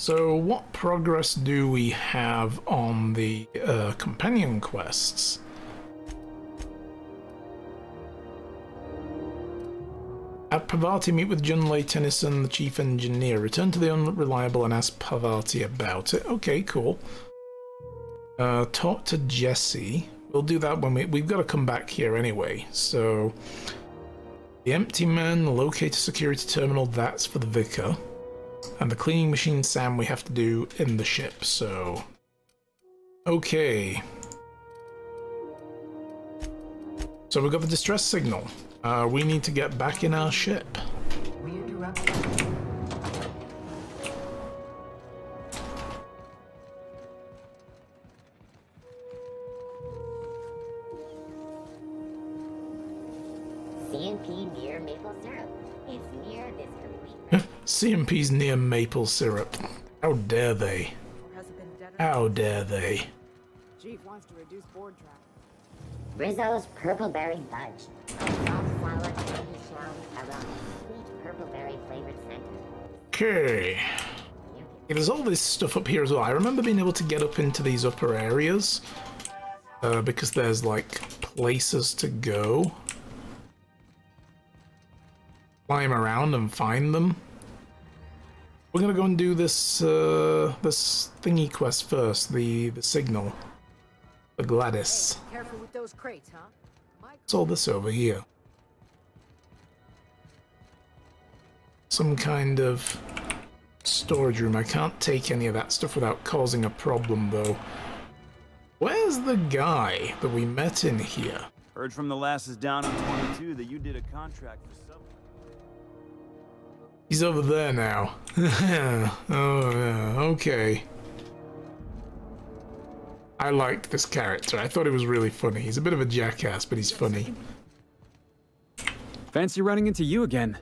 So, what progress do we have on the uh, companion quests? At Parvati, meet with Junlei Tennyson, the chief engineer. Return to the unreliable and ask Parvati about it. Okay, cool. Uh, talk to Jesse. We'll do that when we... We've got to come back here anyway, so... The empty man, the locator security terminal, that's for the vicar. And the cleaning machine Sam we have to do in the ship, so... Okay. So we've got the distress signal. Uh, we need to get back in our ship. CMP near maple syrup. CMP's near maple syrup. How dare they? How dare they? Chief wants to reduce board traffic. Rizzo's purpleberry fudge. Soft candy shell aroma. Sweet purpleberry flavored center. Okay. There's all this stuff up here as well. I remember being able to get up into these upper areas uh, because there's like places to go. Climb around and find them. We're gonna go and do this uh, this thingy quest first, the the signal, the Gladys. Careful with those crates, huh? My What's all this over here? Some kind of storage room. I can't take any of that stuff without causing a problem, though. Where's the guy that we met in here? Heard from the lasses down on 22 that you did a contract for Sublight. He's over there now. oh, yeah, okay. I liked this character. I thought he was really funny. He's a bit of a jackass, but he's funny. Fancy running into you again.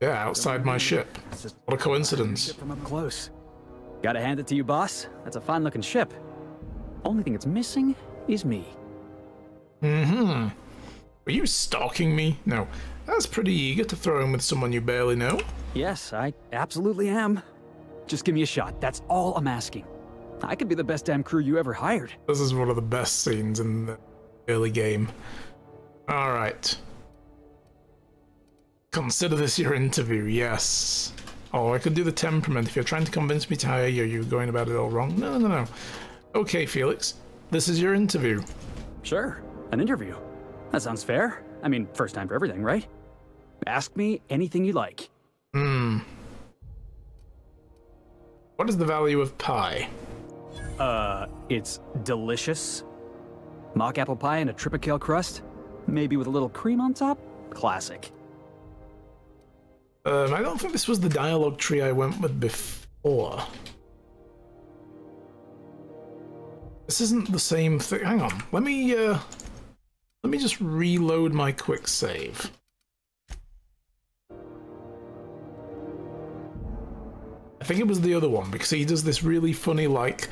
Yeah, outside my ship. What a coincidence. from up close. Gotta hand it to you, boss. That's a fine looking ship. Only thing it's missing is me. Mm-hmm. Were you stalking me? No. That's pretty eager to throw in with someone you barely know. Yes, I absolutely am. Just give me a shot. That's all I'm asking. I could be the best damn crew you ever hired. This is one of the best scenes in the early game. Alright. Consider this your interview, yes. Oh, I could do the temperament. If you're trying to convince me to hire you, you're going about it all wrong. No, no, no, no. Okay, Felix. This is your interview. Sure, an interview. That sounds fair. I mean, first time for everything, right? Ask me anything you like. Hmm. What is the value of pie? Uh, it's delicious. Mock apple pie and a tripicale crust, maybe with a little cream on top. Classic. Um, I don't think this was the dialogue tree I went with before. This isn't the same thing. Hang on. Let me, uh... Let me just reload my quick save. I think it was the other one, because he does this really funny, like,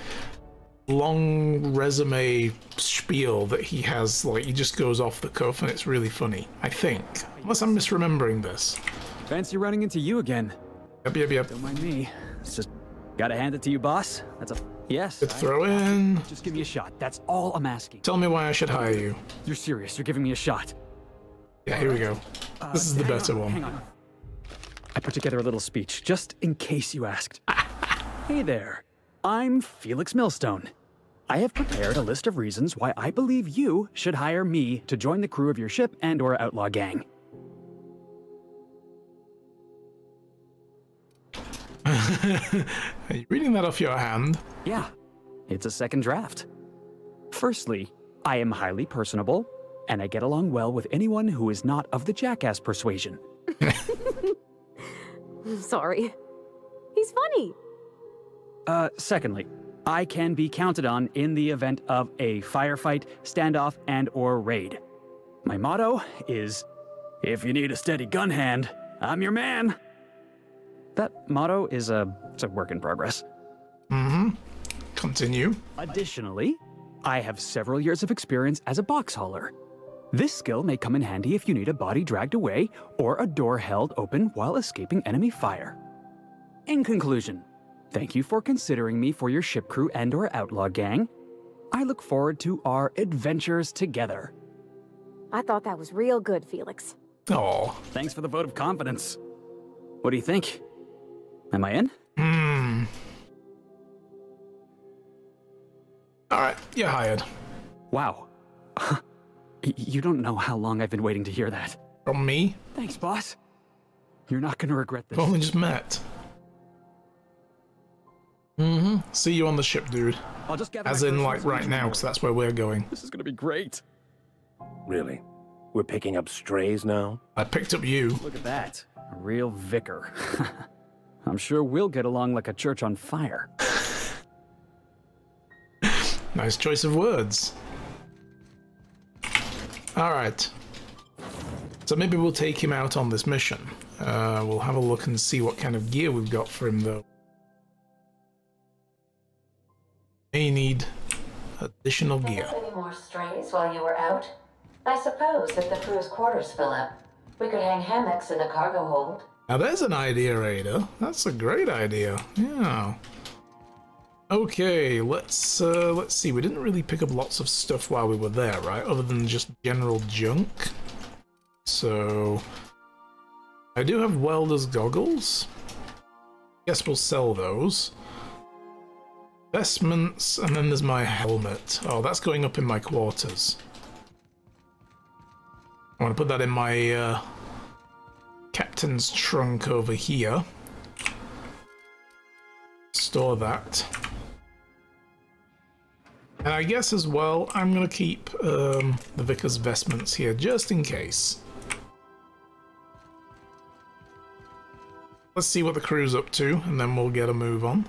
long resume spiel that he has, like, he just goes off the cuff, and it's really funny. I think. Unless I'm misremembering this. Fancy running into you again. Yep, yep, yep. Don't mind me. It's just gotta hand it to you, boss. That's a yes. I- throw in. Just give me a shot. That's all I'm asking. Tell me why I should hire you. You're serious. You're giving me a shot. Yeah, here we go. Uh, This is the better on, one. Hang on. I put together a little speech just in case you asked. hey there. I'm Felix Millstone. I have prepared a list of reasons why I believe you should hire me to join the crew of your ship and or outlaw gang. Are you reading that off your hand? Yeah, it's a second draft. Firstly, I am highly personable, and I get along well with anyone who is not of the jackass persuasion. Sorry. He's funny. Uh, secondly, I can be counted on in the event of a firefight, standoff, and or raid. My motto is, if you need a steady gun hand, I'm your man. That motto is a, it's a work in progress. Mm-hmm. Continue. Additionally, I have several years of experience as a box hauler. This skill may come in handy if you need a body dragged away or a door held open while escaping enemy fire. In conclusion, thank you for considering me for your ship crew and or outlaw gang. I look forward to our adventures together. I thought that was real good, Felix. Oh, Thanks for the vote of confidence. What do you think? Am I in? hmm. All right, you're hired. Wow. You don't know how long I've been waiting to hear that. From me? Thanks, boss. You're not gonna regret this. We've only just met. Mm-hmm. See you on the ship, dude. I'll just gather As in, like, right now, because that's where we're going. This is gonna be great. Really? We're picking up strays now? I picked up you. Look at that. A real vicar. I'm sure we'll get along like a church on fire. Nice choice of words. Alright. So maybe we'll take him out on this mission. Uh, we'll have a look and see what kind of gear we've got for him, though. May need additional gear. Any more strays while you were out? I suppose if the crew's quarters fill up, we could hang hammocks in the cargo hold. Now there's an idea, Ada. That's a great idea. Yeah. Okay, let's uh, let's see. We didn't really pick up lots of stuff while we were there, right? Other than just general junk. So I do have welder's goggles. Guess we'll sell those. Vestments, and then there's my helmet. Oh, that's going up in my quarters. I want to put that in my uh, captain's trunk over here. Store that. And I guess as well, I'm going to keep um, the vicar's vestments here just in case. Let's see what the crew's up to, and then we'll get a move on.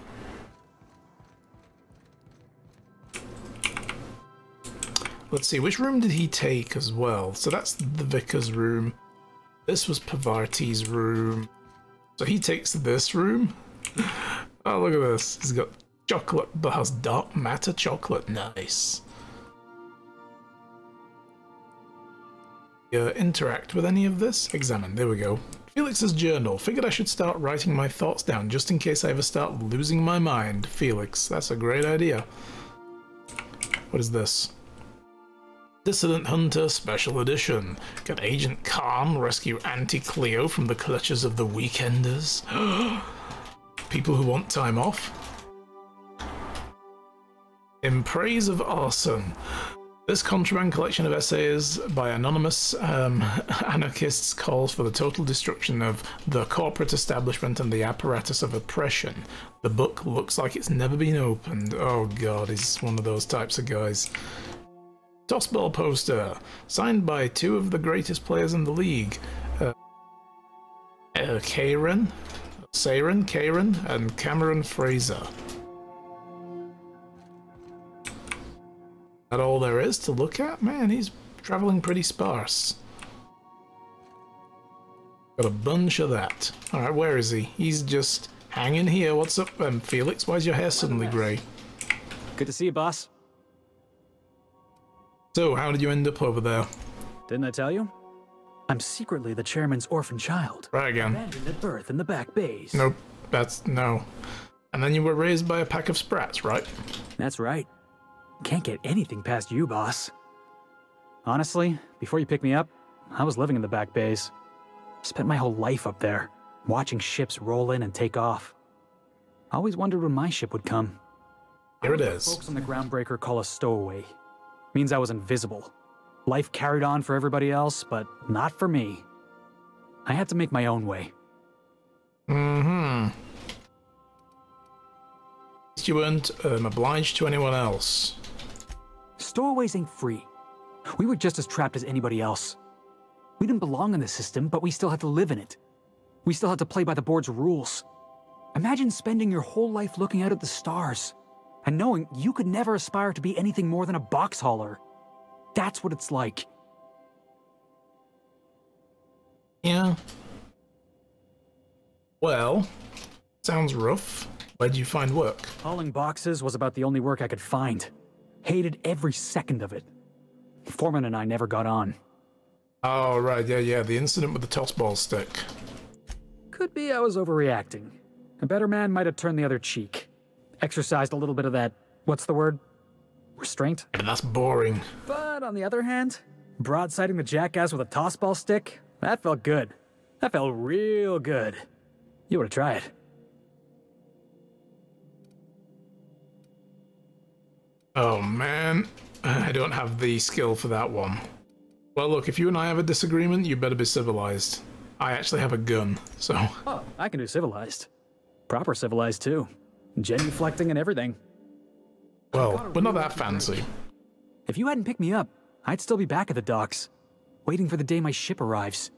Let's see, which room did he take as well? So that's the vicar's room. This was Pavarti's room. So he takes this room. Oh, look at this. He's got chocolate bars, dark matter chocolate. Nice. Uh, interact with any of this? Examine. There we go. Felix's journal. Figured I should start writing my thoughts down just in case I ever start losing my mind. Felix. That's a great idea. What is this? Dissident Hunter Special Edition. Can Agent Khan rescue Auntie Cleo from the clutches of the Weekenders? People who want time off? In Praise of Arson. This contraband collection of essays by anonymous um, anarchists calls for the total destruction of the corporate establishment and the apparatus of oppression. The book looks like it's never been opened. Oh god, he's one of those types of guys. Tossball poster, signed by two of the greatest players in the league. Uh, uh, Karen, Saren, Karen, and Cameron Fraser. That all there is to look at? Man, he's traveling pretty sparse. Got a bunch of that. Alright, where is he? He's just hanging here. What's up, um, Felix? Why's your hair suddenly grey? Good to see you, boss. So, how did you end up over there? Didn't I tell you? I'm secretly the chairman's orphan child. Right again. Abandoned at birth in the back bays. Nope, that's no. And then you were raised by a pack of sprats, right? That's right. Can't get anything past you, boss. Honestly, before you picked me up, I was living in the back bays. Spent my whole life up there, watching ships roll in and take off. Always wondered when my ship would come. Here it is. Folks on the groundbreaker call a stowaway. Means I was invisible. Life carried on for everybody else, but not for me. I had to make my own way. Mm-hmm. You weren't um, obliged to anyone else. Stowaways ain't free. We were just as trapped as anybody else. We didn't belong in the system, but we still had to live in it. We still had to play by the board's rules. Imagine spending your whole life looking out at the stars and knowing you could never aspire to be anything more than a box hauler. That's what it's like. Yeah. Well, sounds rough. Where'd you find work? Hauling boxes was about the only work I could find. Hated every second of it. Foreman and I never got on. Oh, right, yeah, yeah, the incident with the toss ball stick. Could be I was overreacting. A better man might have turned the other cheek. Exercised a little bit of that, what's the word? Restraint? That's boring. But on the other hand, broadsiding the jackass with a tossball stick, that felt good. That felt real good. You ought to try it. Oh man, I don't have the skill for that one. Well, look, if you and I have a disagreement, you better be civilized. I actually have a gun, so. Oh, I can do civilized. Proper civilized, too. Genuflecting and everything. Well, but not that fancy. If you hadn't picked me up, I'd still be back at the docks, waiting for the day my ship arrives.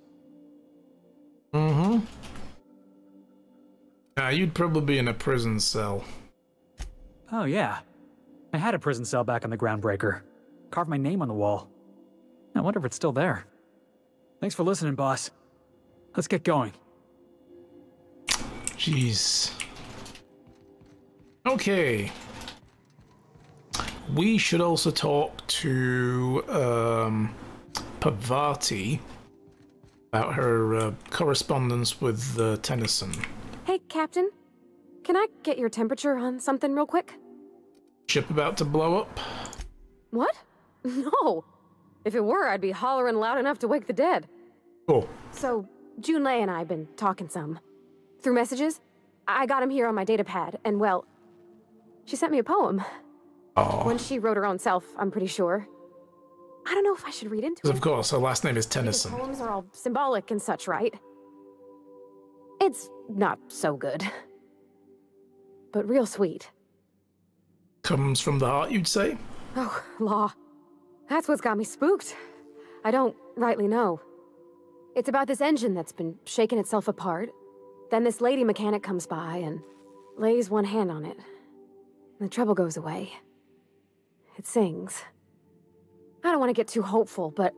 Mm hmm. Uh, you'd probably be in a prison cell. Oh, yeah. I had a prison cell back on the Groundbreaker. Carved my name on the wall. I wonder if it's still there. Thanks for listening, boss. Let's get going. Jeez. Okay. We should also talk to um, Pavati about her uh, correspondence with uh, Tennyson. Hey, Captain. Can I get your temperature on something real quick? Ship about to blow up? What? No. If it were, I'd be hollering loud enough to wake the dead. Cool. So, Junlei and I have been talking some. Through messages? I got him here on my data pad, and well, she sent me a poem. Oh. One she wrote her own self, I'm pretty sure. I don't know if I should read into it. of course, her last name is Because Tennyson. poems are all symbolic and such, right? It's not so good. But real sweet. Comes from the heart, you'd say? Oh, law. That's what's got me spooked. I don't rightly know. It's about this engine that's been shaking itself apart. Then this lady mechanic comes by and lays one hand on it. The trouble goes away. It sings. I don't want to get too hopeful, but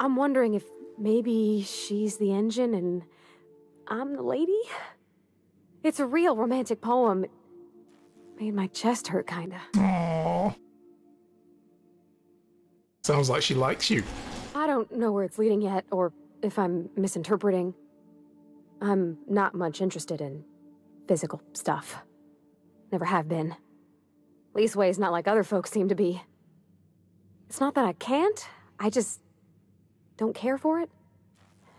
I'm wondering if maybe she's the engine and I'm the lady? It's a real romantic poem. It made my chest hurt, kinda. Aww. Sounds like she likes you. I don't know where it's leading yet, or if I'm misinterpreting. I'm not much interested in physical stuff. Never have been. Leastways not like other folks seem to be. It's not that I can't, I just don't care for it.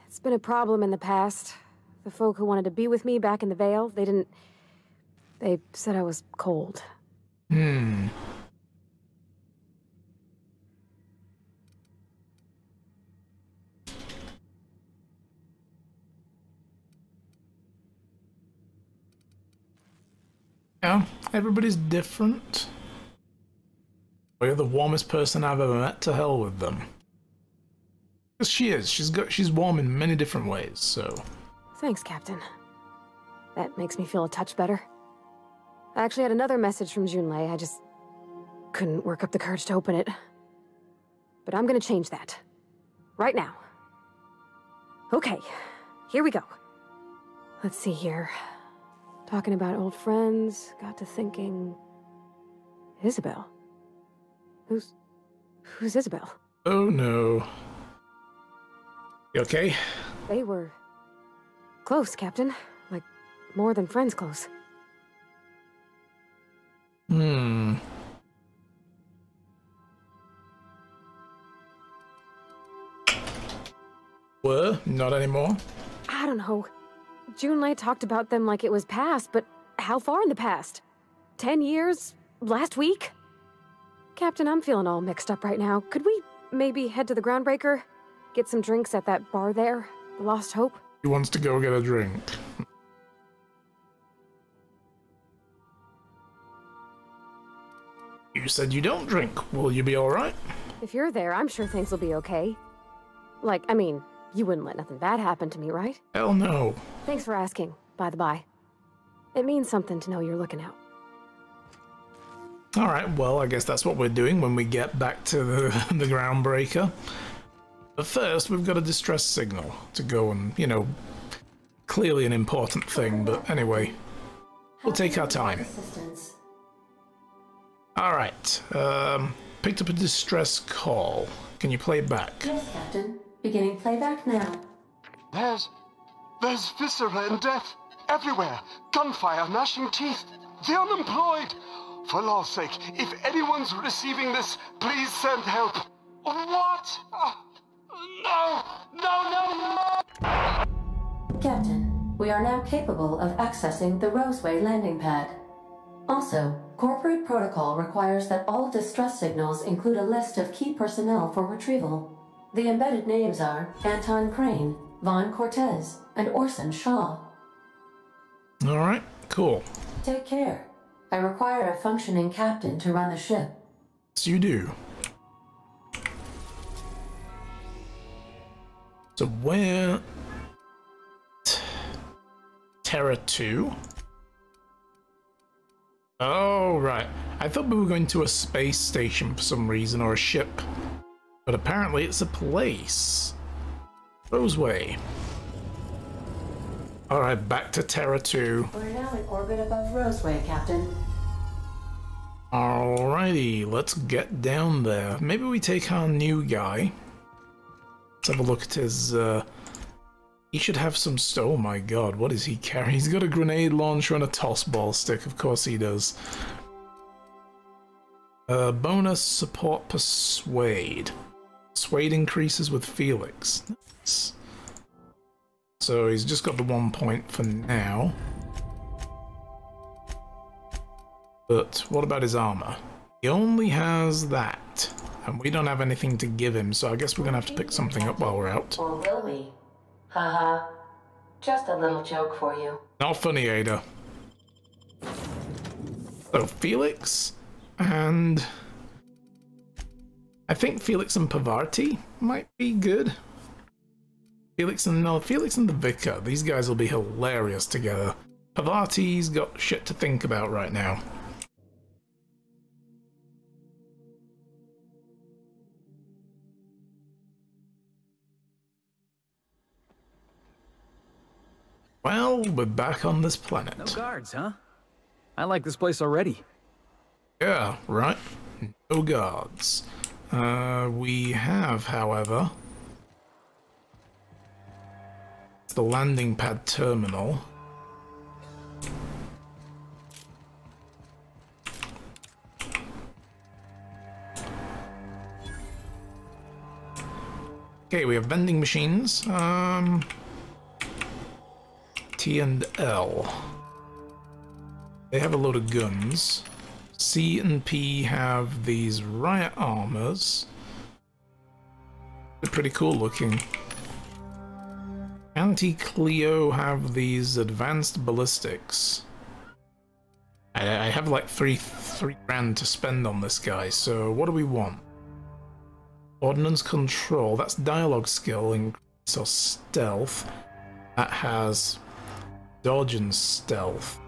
It's been a problem in the past. The folk who wanted to be with me back in the Vale, they didn't... They said I was cold. Hmm. Yeah, everybody's different. Well, you're the warmest person I've ever met. To hell with them. them. 'Cause she is. She's got. She's warm in many different ways. So. Thanks, Captain. That makes me feel a touch better. I actually had another message from Junlei. I just couldn't work up the courage to open it. But I'm gonna change that. Right now. Okay, here we go. Let's see here. Talking about old friends, got to thinking. Isabel? Who's. Who's Isabel? Oh no. You okay? They were. close, Captain. Like, more than friends close. Hmm. Were? Not anymore? I don't know. Junlei talked about them like it was past, but how far in the past? Ten years? Last week? Captain, I'm feeling all mixed up right now. Could we maybe head to the Groundbreaker? Get some drinks at that bar there? The Lost Hope? He wants to go get a drink. You said you don't drink. Will you be alright? If you're there, I'm sure things will be okay. Like, I mean, you wouldn't let nothing bad happen to me, right? Hell no. Thanks for asking, by the by. It means something to know you're looking out. Alright, well, I guess that's what we're doing when we get back to the, the groundbreaker. But first, we've got a distress signal to go and, you know, clearly an important thing, but anyway, we'll take our time. Alright, um, picked up a distress call. Can you play it back? Yes, Captain. Beginning playback now. There's. There's viscera and death everywhere. Gunfire, gnashing teeth. The unemployed. For law's sake, if anyone's receiving this, please send help. What? Uh, no, no, no, no! Captain, we are now capable of accessing the Roseway landing pad. Also, corporate protocol requires that all distress signals include a list of key personnel for retrieval. The embedded names are Anton Crane, Vaughn Cortez, and Orson Shaw. All right, cool. Take care. I require a functioning captain to run the ship. Yes, you do. So where? Terra 2? Oh, right. I thought we were going to a space station for some reason, or a ship. But apparently it's a place. Roseway. Alright, back to Terra 2. We're now in orbit above Roseway, Captain. Alrighty, let's get down there. Maybe we take our new guy. Let's have a look at his, uh... He should have some... St oh my god, what is he carrying? He's got a grenade launcher and a toss ball stick. Of course he does. Uh, bonus support persuade. Persuade increases with Felix. Nice. So he's just got the one point for now. But what about his armor? He only has that. And we don't have anything to give him, so I guess we're gonna have to pick something up while we're out. Or will we? Haha. Just a little joke for you. Not funny, Ada. So, Felix and... I think Felix and Pavarti might be good. Felix and no, Felix and the Vicar. These guys will be hilarious together. Pavarti's got shit to think about right now. Well, we're back on this planet. No guards, huh? I like this place already. Yeah, right. No guards. Uh, we have, however, the landing pad terminal. Okay, we have vending machines. Um, T and L. They have a load of guns. C and P have these riot armors. They're pretty cool looking. Auntie Cleo have these advanced ballistics. I, I have like three three grand to spend on this guy, so what do we want? Ordnance control, that's dialogue skill, increase or stealth. That has dodge and stealth.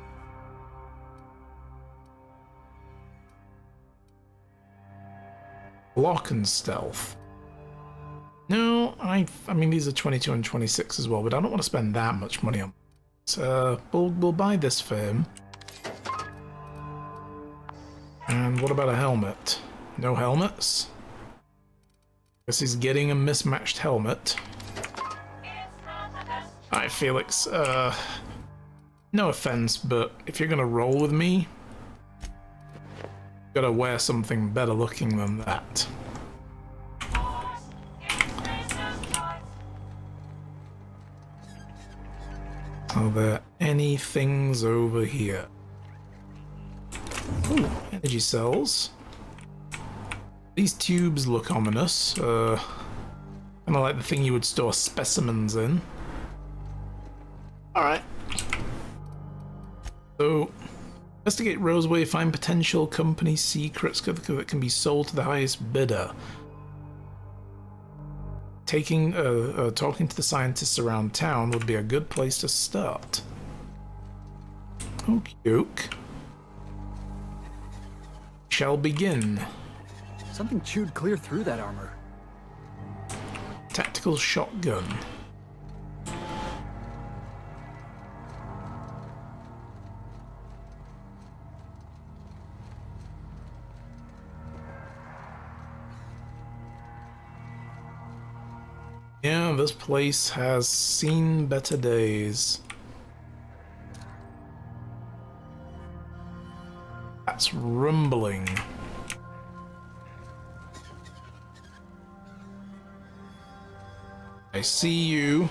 Block and stealth. No, I I mean these are 22 and 26 as well, but I don't want to spend that much money on. So we'll we'll buy this firm. And what about a helmet? No helmets? Guess he's getting a mismatched helmet. Alright, Felix. Uh, no offense, but if you're gonna roll with me, gotta wear something better looking than that. Are there any things over here? Ooh, energy cells. These tubes look ominous. Uh, kind of like the thing you would store specimens in. Alright. So, investigate Roseway, find potential company secrets that can be sold to the highest bidder taking uh, uh, talking to the scientists around town would be a good place to start. Okie Shall begin. Something chewed clear through that armor. Tactical shotgun. this place has seen better days. That's rumbling. I see you,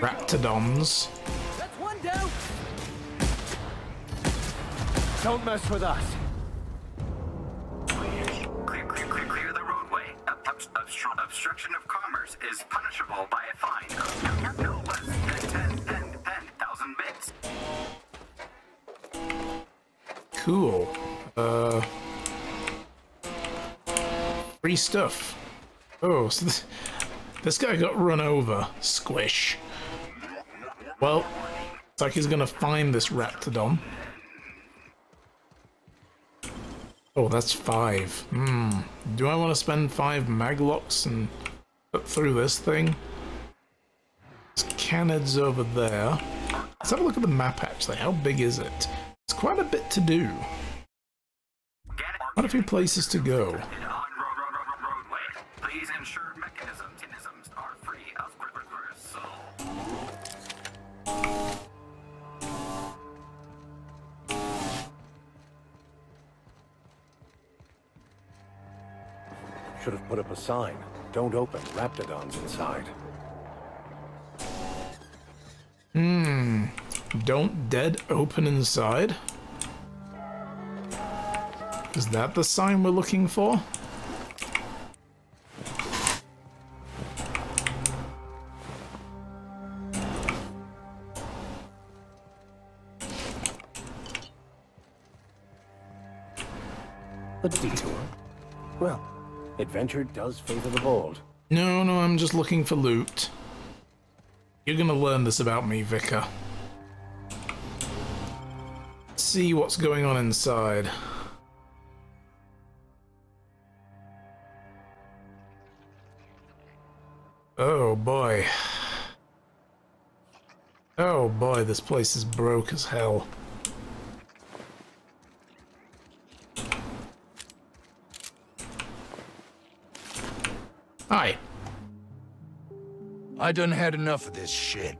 Raptidons. Don't mess with us. Cool. Uh, free stuff. Oh, so this, this guy got run over. Squish. Well, it's like he's gonna find this Raptidon. Oh, that's five. Hmm. Do I want to spend five Maglocks and put through this thing? There's Canids over there. Let's have a look at the map actually. How big is it? It's quite a bit to do. Quite a few places to go. Should have put up a sign. Don't open. Raptidons inside. Hmm. Don't dead open inside? Is that the sign we're looking for? A detour. Well, adventure does favor the bold. No, no, I'm just looking for loot. You're gonna learn this about me, Vicar. See what's going on inside. Oh boy. Oh boy, this place is broke as hell. Hi. I done had enough of this shit.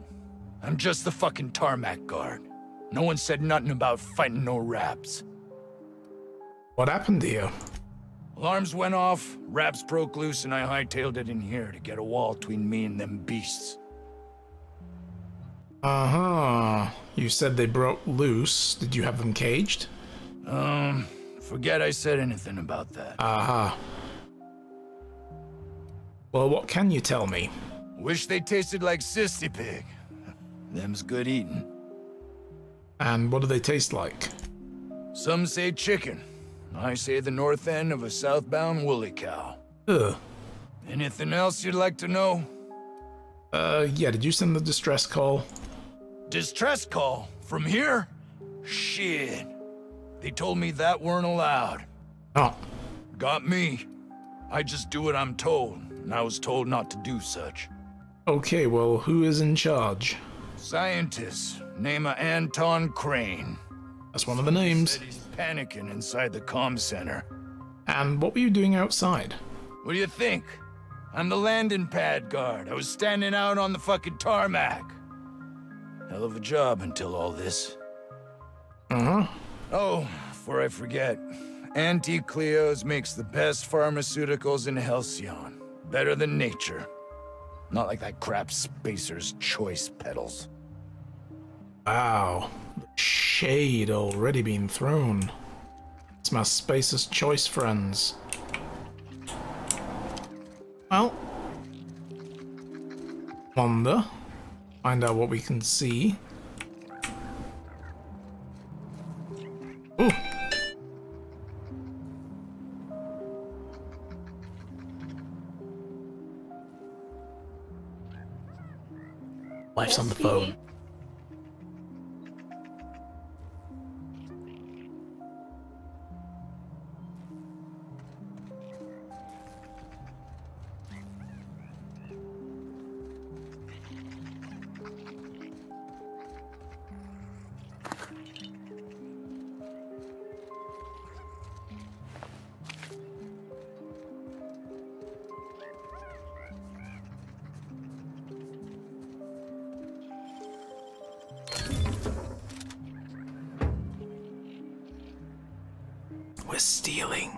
I'm just the fucking tarmac guard. No one said nothing about fighting no raps. What happened to you? Alarms went off, raps broke loose, and I hightailed it in here to get a wall between me and them beasts. Uh-huh. You said they broke loose. Did you have them caged? Um, forget I said anything about that. Uh-huh. Well, what can you tell me? Wish they tasted like Cystypig. Them's good eating. And what do they taste like? Some say chicken. I say the north end of a southbound woolly cow. Ugh. Anything else you'd like to know? Uh, yeah, did you send the distress call? Distress call? From here? Shit. They told me that weren't allowed. Oh. Got me. I just do what I'm told, and I was told not to do such. Okay, well, who is in charge? Scientist, name of Anton Crane. That's one of the names. He's panicking inside the comm center. And what were you doing outside? What do you think? I'm the landing pad guard. I was standing out on the fucking tarmac. Hell of a job until all this. Uh-huh. Oh, before I forget, Auntie Cleo's makes the best pharmaceuticals in Halcyon. Better than nature. Not like that crap Spacer's Choice peddles. Wow. The shade already been thrown. It's my Spacer's Choice friends. Well. Wonder. Find out what we can see. Ooh. Life's on the phone. We're stealing.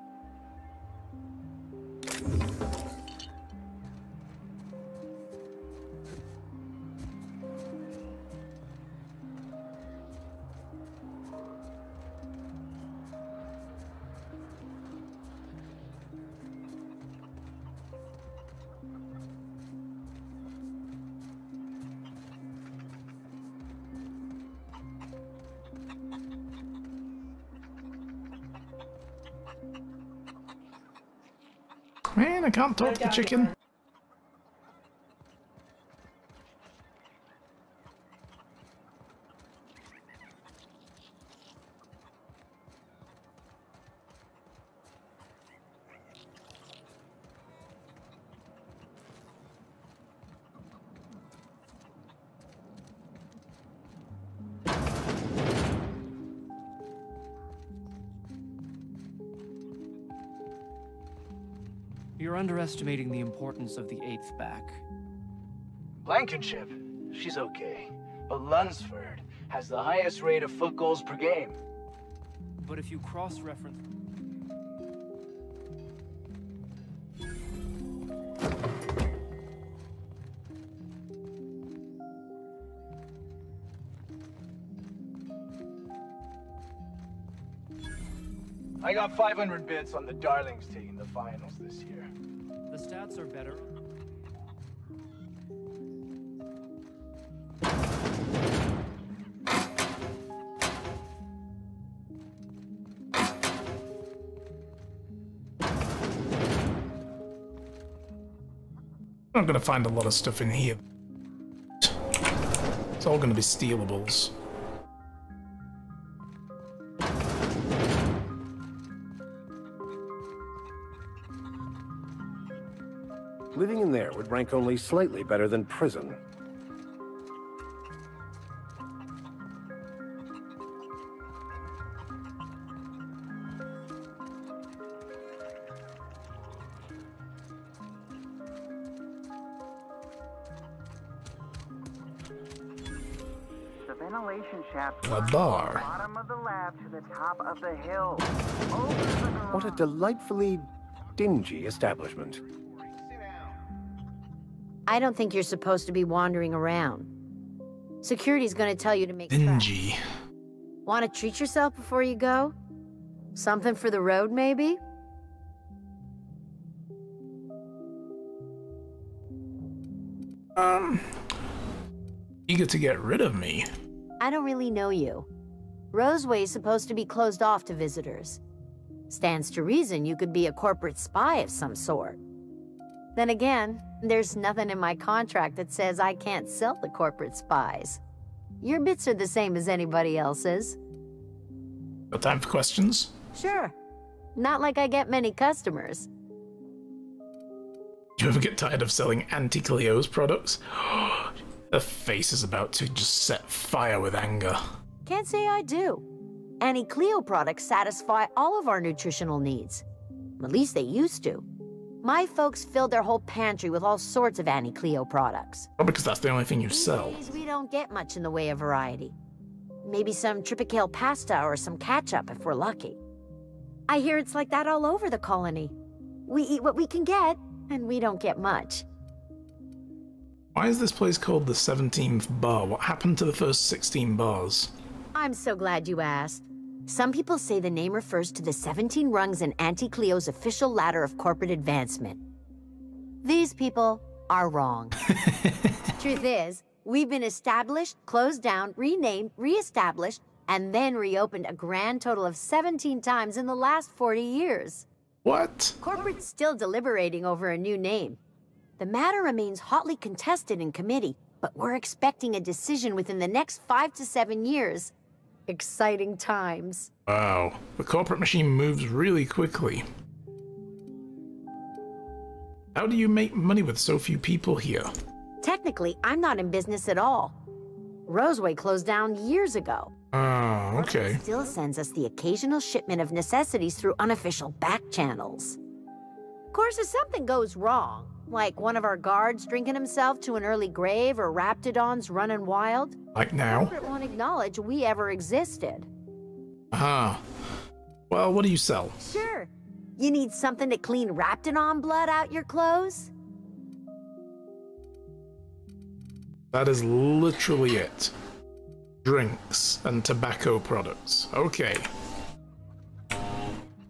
Can't talk to the chicken. Underestimating the importance of the 8th back. Blankenship, she's okay. But Lunsford has the highest rate of foot goals per game. But if you cross-reference... I got 500 bits on the Darlings taking the finals this year. Are better. I'm gonna find a lot of stuff in here. It's all gonna be stealables. Rank only slightly better than prison. The ventilation shaft A bar. bottom of the lab to the top of the hill. What a delightfully dingy establishment. I don't think you're supposed to be wandering around. Security's gonna tell you to make Dingy. Want to treat yourself before you go? Something for the road, maybe? Um, eager to get rid of me. I don't really know you. Roseway's supposed to be closed off to visitors. Stands to reason you could be a corporate spy of some sort. Then again, there's nothing in my contract that says I can't sell the corporate spies. Your bits are the same as anybody else's. Got time for questions? Sure. Not like I get many customers. Do you ever get tired of selling Auntie Cleo's products? Her face is about to just set fire with anger. Can't say I do. Auntie Cleo products satisfy all of our nutritional needs. At least they used to. My folks filled their whole pantry with all sorts of Auntie Cleo products. Probably because that's the only thing you sell. These we don't get much in the way of variety. Maybe some tripicale pasta or some ketchup if we're lucky. I hear it's like that all over the colony. We eat what we can get, and we don't get much. Why is this place called the 17th bar? What happened to the first 16 bars? I'm so glad you asked. Some people say the name refers to the 17 rungs in Auntie Cleo's official ladder of corporate advancement. These people are wrong. Truth is, we've been established, closed down, renamed, reestablished, and then reopened a grand total of 17 times in the last 40 years. What? Corporate's still deliberating over a new name. The matter remains hotly contested in committee, but we're expecting a decision within the next five to seven years. Exciting times. Wow, the corporate machine moves really quickly. How do you make money with so few people here? Technically, I'm not in business at all. Roseway closed down years ago. Oh, okay. Still sends us the occasional shipment of necessities through unofficial back channels. Of course, if something goes wrong, like one of our guards drinking himself to an early grave or Raptidons running wild, Like now? corporate won't acknowledge we ever existed. Ah. Well, what do you sell? Sure. You need something to clean Raptidon blood out your clothes? That is literally it. Drinks and tobacco products. Okay.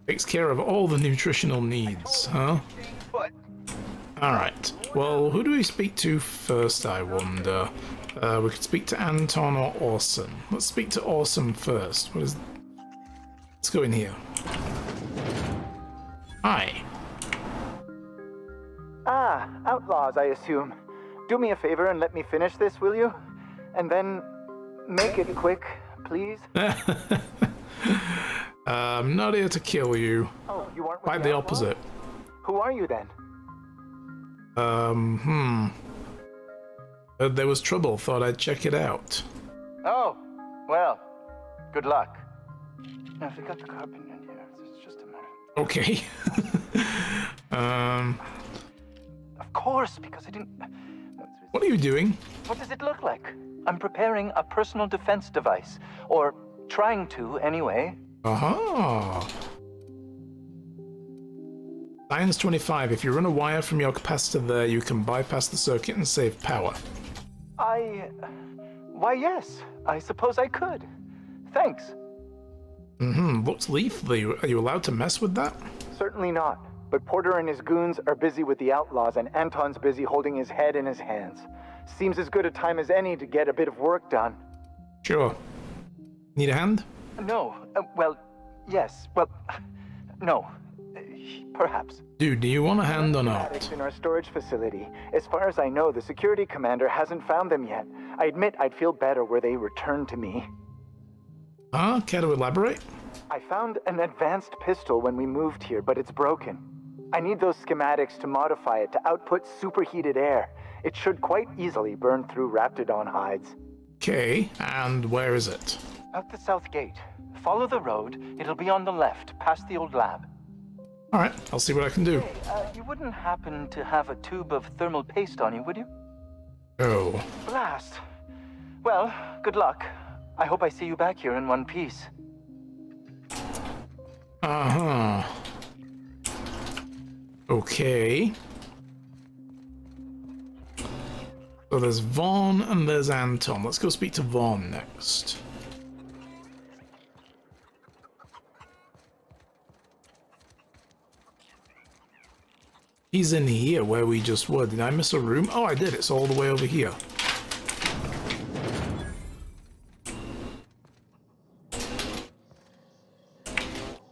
Takes care of all the nutritional needs, huh? Alright. Well, who do we speak to first, I wonder? Uh, we could speak to Anton or Orson. Let's speak to Orson first. What is... Let's go in here. Hi. Ah, outlaws, I assume. Do me a favor and let me finish this, will you? And then make it quick, please. I'm not here to kill you. Oh, you aren't Quite the the opposite. Who are you then? Um, hmm. Heard there was trouble, thought I'd check it out. Oh, well, good luck. Now, if we got the carpet in here, it's just a matter. Okay. um, Of course, because I didn't. what are you doing? What does it look like? I'm preparing a personal defense device, or trying to, anyway. Aha. Science 25. If you run a wire from your capacitor there, you can bypass the circuit and save power. I. Why, yes, I suppose I could. Thanks. Mm-hmm. Looks lethal. Are you, allowed to mess with that? Certainly not. But Porter and his goons are busy with the outlaws, and Anton's busy holding his head in his hands. Seems as good a time as any to get a bit of work done. Sure. Need a hand? No, uh, well, yes, well, no, perhaps. Dude, do you want a hand or not? In our storage facility. As far as I know, the security commander hasn't found them yet. I admit I'd feel better were they returned to me. Ah, care to elaborate? I found an advanced pistol when we moved here, but it's broken. I need those schematics to modify it to output superheated air. It should quite easily burn through Raptidon hides. Okay, and where is it? Out the south gate. Follow the road. It'll be on the left, past the old lab. Alright, I'll see what I can do. Uh, you wouldn't happen to have a tube of thermal paste on you, would you? Oh. Blast. Well, good luck. I hope I see you back here in one piece. Uh-huh. Okay. So there's Vaughn and there's Anton. Let's go speak to Vaughn next. He's in here where we just were. Did I miss a room? Oh, I did. It's all the way over here.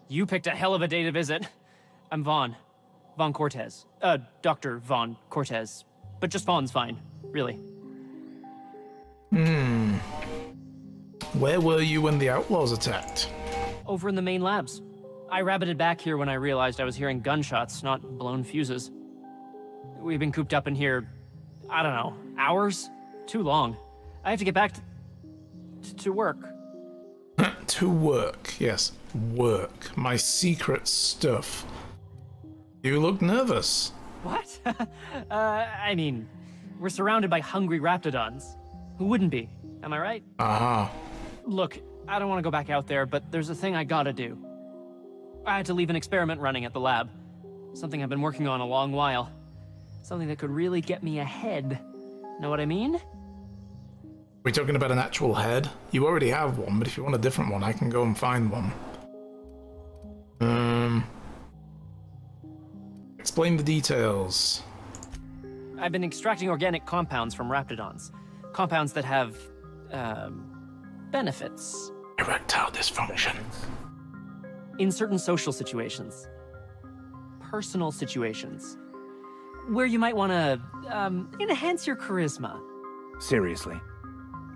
You picked a hell of a day to visit. I'm Vaughn. Vaughn Cortes. Uh, Dr. Vaughn Cortes. But just Vaughn's fine, really. Hmm. Where were you when the outlaws attacked? Over in the main labs. I rabbited back here when I realized I was hearing gunshots, not blown fuses. We've been cooped up in here, I don't know, hours? Too long. I have to get back to, to work. to work, yes, work. My secret stuff. You look nervous. What? uh, I mean, we're surrounded by hungry raptidons. Who wouldn't be? Am I right? Aha. Look, I don't want to go back out there, but there's a thing I gotta do. I had to leave an experiment running at the lab. Something I've been working on a long while. Something that could really get me ahead. Know what I mean? We're talking about an actual head? You already have one, but if you want a different one, I can go and find one. Um. Explain the details. I've been extracting organic compounds from raptidons. Compounds that have, um, benefits. Erectile dysfunction. In certain social situations. Personal situations. Where you might want to, um, enhance your charisma. Seriously.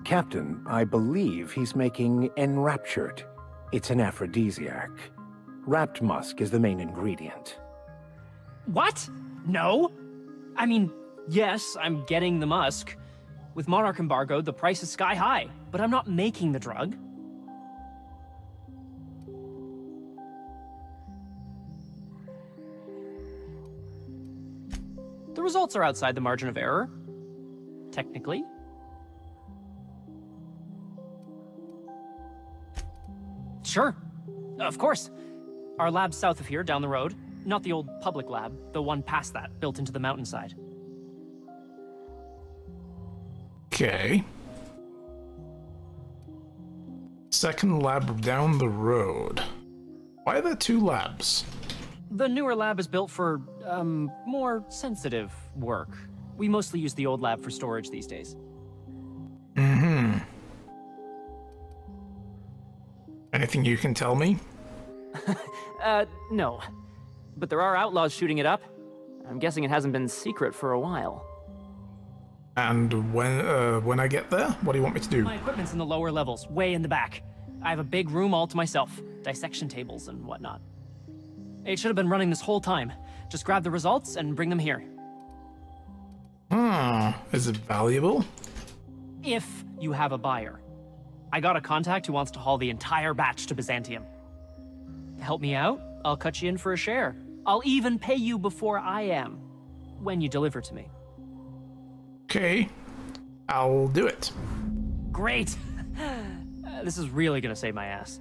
Captain, I believe he's making Enraptured. It's an aphrodisiac. Wrapped musk is the main ingredient. What? No? I mean, yes, I'm getting the musk. With Monarch embargo, the price is sky high, but I'm not making the drug. The results are outside the margin of error. Technically. Sure. Of course. Our lab's south of here, down the road. Not the old public lab, the one past that, built into the mountainside. Okay. Second lab down the road. Why are there two labs? The newer lab is built for, um, more sensitive work. We mostly use the old lab for storage these days. Mm-hmm. Anything you can tell me? Uh, no. But there are outlaws shooting it up. I'm guessing it hasn't been secret for a while. And when uh, when I get there, what do you want me to do? My equipment's in the lower levels, way in the back. I have a big room all to myself, dissection tables and whatnot. It should have been running this whole time. Just grab the results and bring them here. Hmm. Is it valuable? If you have a buyer. I got a contact who wants to haul the entire batch to Byzantium. Help me out, I'll cut you in for a share. I'll even pay you before I am, when you deliver to me. Okay. I'll do it. Great! This is really gonna save my ass.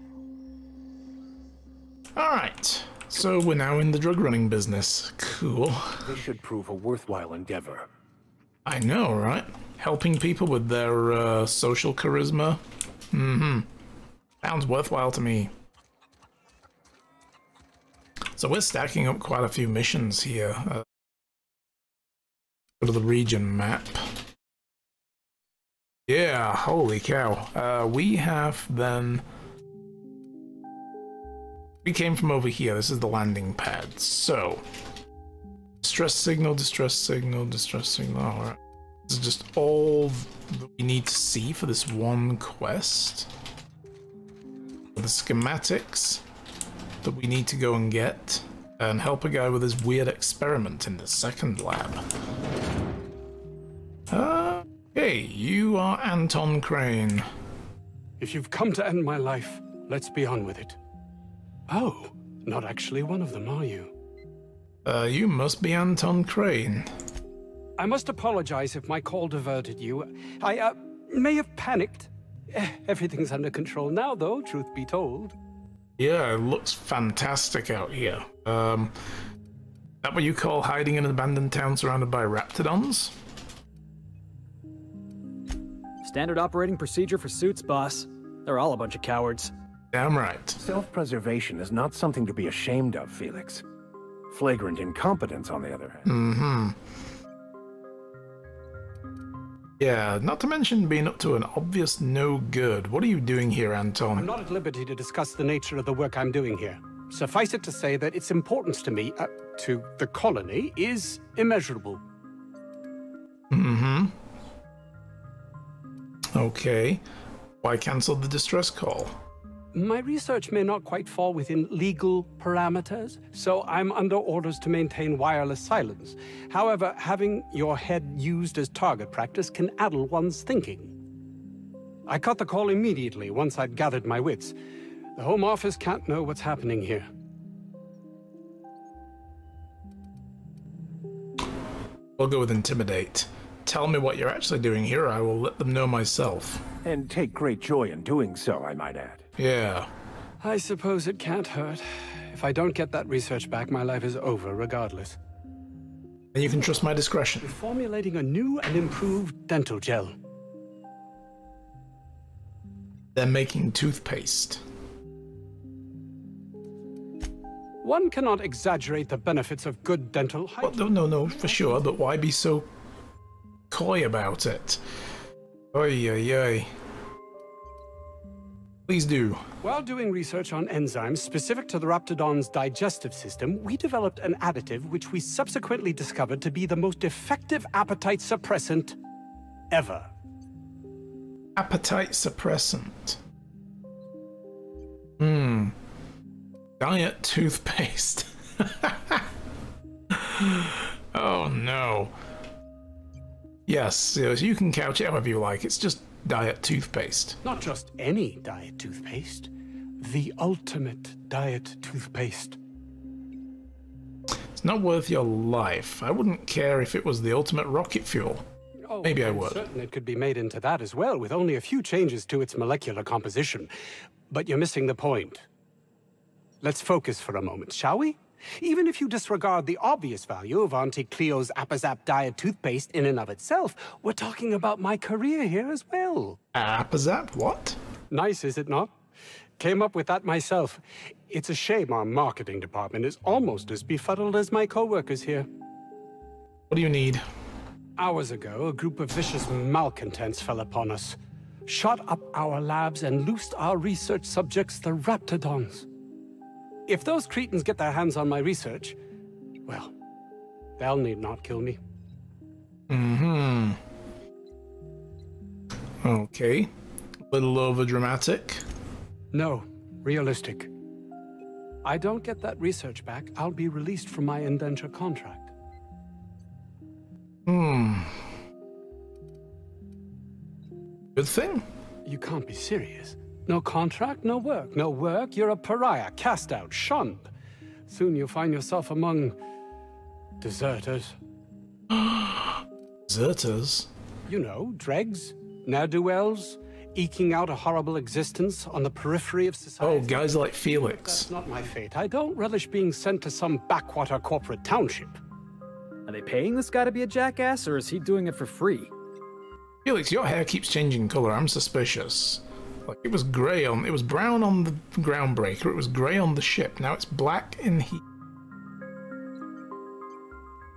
Alright. So we're now in the drug running business. Cool. This should prove a worthwhile endeavor. I know, right? Helping people with their uh, social charisma. Mm-hmm. Sounds worthwhile to me. So we're stacking up quite a few missions here. Uh, go to the region map. Yeah, holy cow. Uh, we have then... We came from over here. This is the landing pad. So, distress signal, distress signal, distress signal. All right. This is just all that we need to see for this one quest. The schematics that we need to go and get and help a guy with his weird experiment in the second lab. Hey, you are Anton Crane. If you've come to end my life, let's be on with it. Oh, not actually one of them, are you? Uh, you must be Anton Crane. I must apologize if my call diverted you. I, uh, may have panicked. Eh, Everything's under control now, though, truth be told. Yeah, it looks fantastic out here. Um, that what you call hiding in an abandoned town surrounded by raptidons? Standard operating procedure for suits, boss. They're all a bunch of cowards. Damn right. Self-preservation is not something to be ashamed of, Felix. Flagrant incompetence, on the other hand. Mm-hmm. Yeah, not to mention being up to an obvious no good. What are you doing here, Anton? I'm not at liberty to discuss the nature of the work I'm doing here. Suffice it to say that its importance to me, uh, to the colony, is immeasurable. Mm-hmm. Okay. Why cancel the distress call? My research may not quite fall within legal parameters, so I'm under orders to maintain wireless silence. However, having your head used as target practice can addle one's thinking. I cut the call immediately once I'd gathered my wits. The Home Office can't know what's happening here. We'll go with intimidate. Tell me what you're actually doing here, I will let them know myself. And take great joy in doing so, I might add. Yeah. I suppose it can't hurt. If I don't get that research back, my life is over regardless. And you can trust my discretion. We're formulating a new and improved dental gel. They're making toothpaste. One cannot exaggerate the benefits of good dental hygiene. Well, no, no, no, for sure, but why be so coy about it? Oy, oy, oy. Please do. While doing research on enzymes specific to the Raptidon's digestive system, we developed an additive which we subsequently discovered to be the most effective appetite suppressant ever. Appetite suppressant. Hmm. Diet toothpaste. oh no. Yes, yes, you can couch it however you like. It's just diet toothpaste. Not just any diet toothpaste, the ultimate diet toothpaste. It's not worth your life. I wouldn't care if it was the ultimate rocket fuel. Oh, Maybe I would. certain it could be made into that as well, with only a few changes to its molecular composition. But you're missing the point. Let's focus for a moment, shall we? Even if you disregard the obvious value of Auntie Cleo's Apazap Diet toothpaste in and of itself, we're talking about my career here as well. Apazap? What? Nice, is it not? Came up with that myself. It's a shame our marketing department is almost as befuddled as my co-workers here. What do you need? Hours ago, a group of vicious malcontents fell upon us, shot up our labs and loosed our research subjects, the Raptidons. If those Cretans get their hands on my research, well, they'll need not kill me. Mm-hmm. Okay. A little over dramatic. No, realistic. I don't get that research back, I'll be released from my indenture contract. Hmm. Good thing. You can't be serious. No contract, no work. No work, you're a pariah, cast out, shunned. Soon you'll find yourself among... deserters. Deserters? You know, dregs, ne'er-do-wells, eking out a horrible existence on the periphery of society. Oh, guys like Felix. That's not my fate. I don't relish being sent to some backwater corporate township. Are they paying this guy to be a jackass, or is he doing it for free? Felix, your hair keeps changing color. I'm suspicious. Like it was grey on, it was brown on the groundbreaker. It was grey on the ship. Now it's black in heat.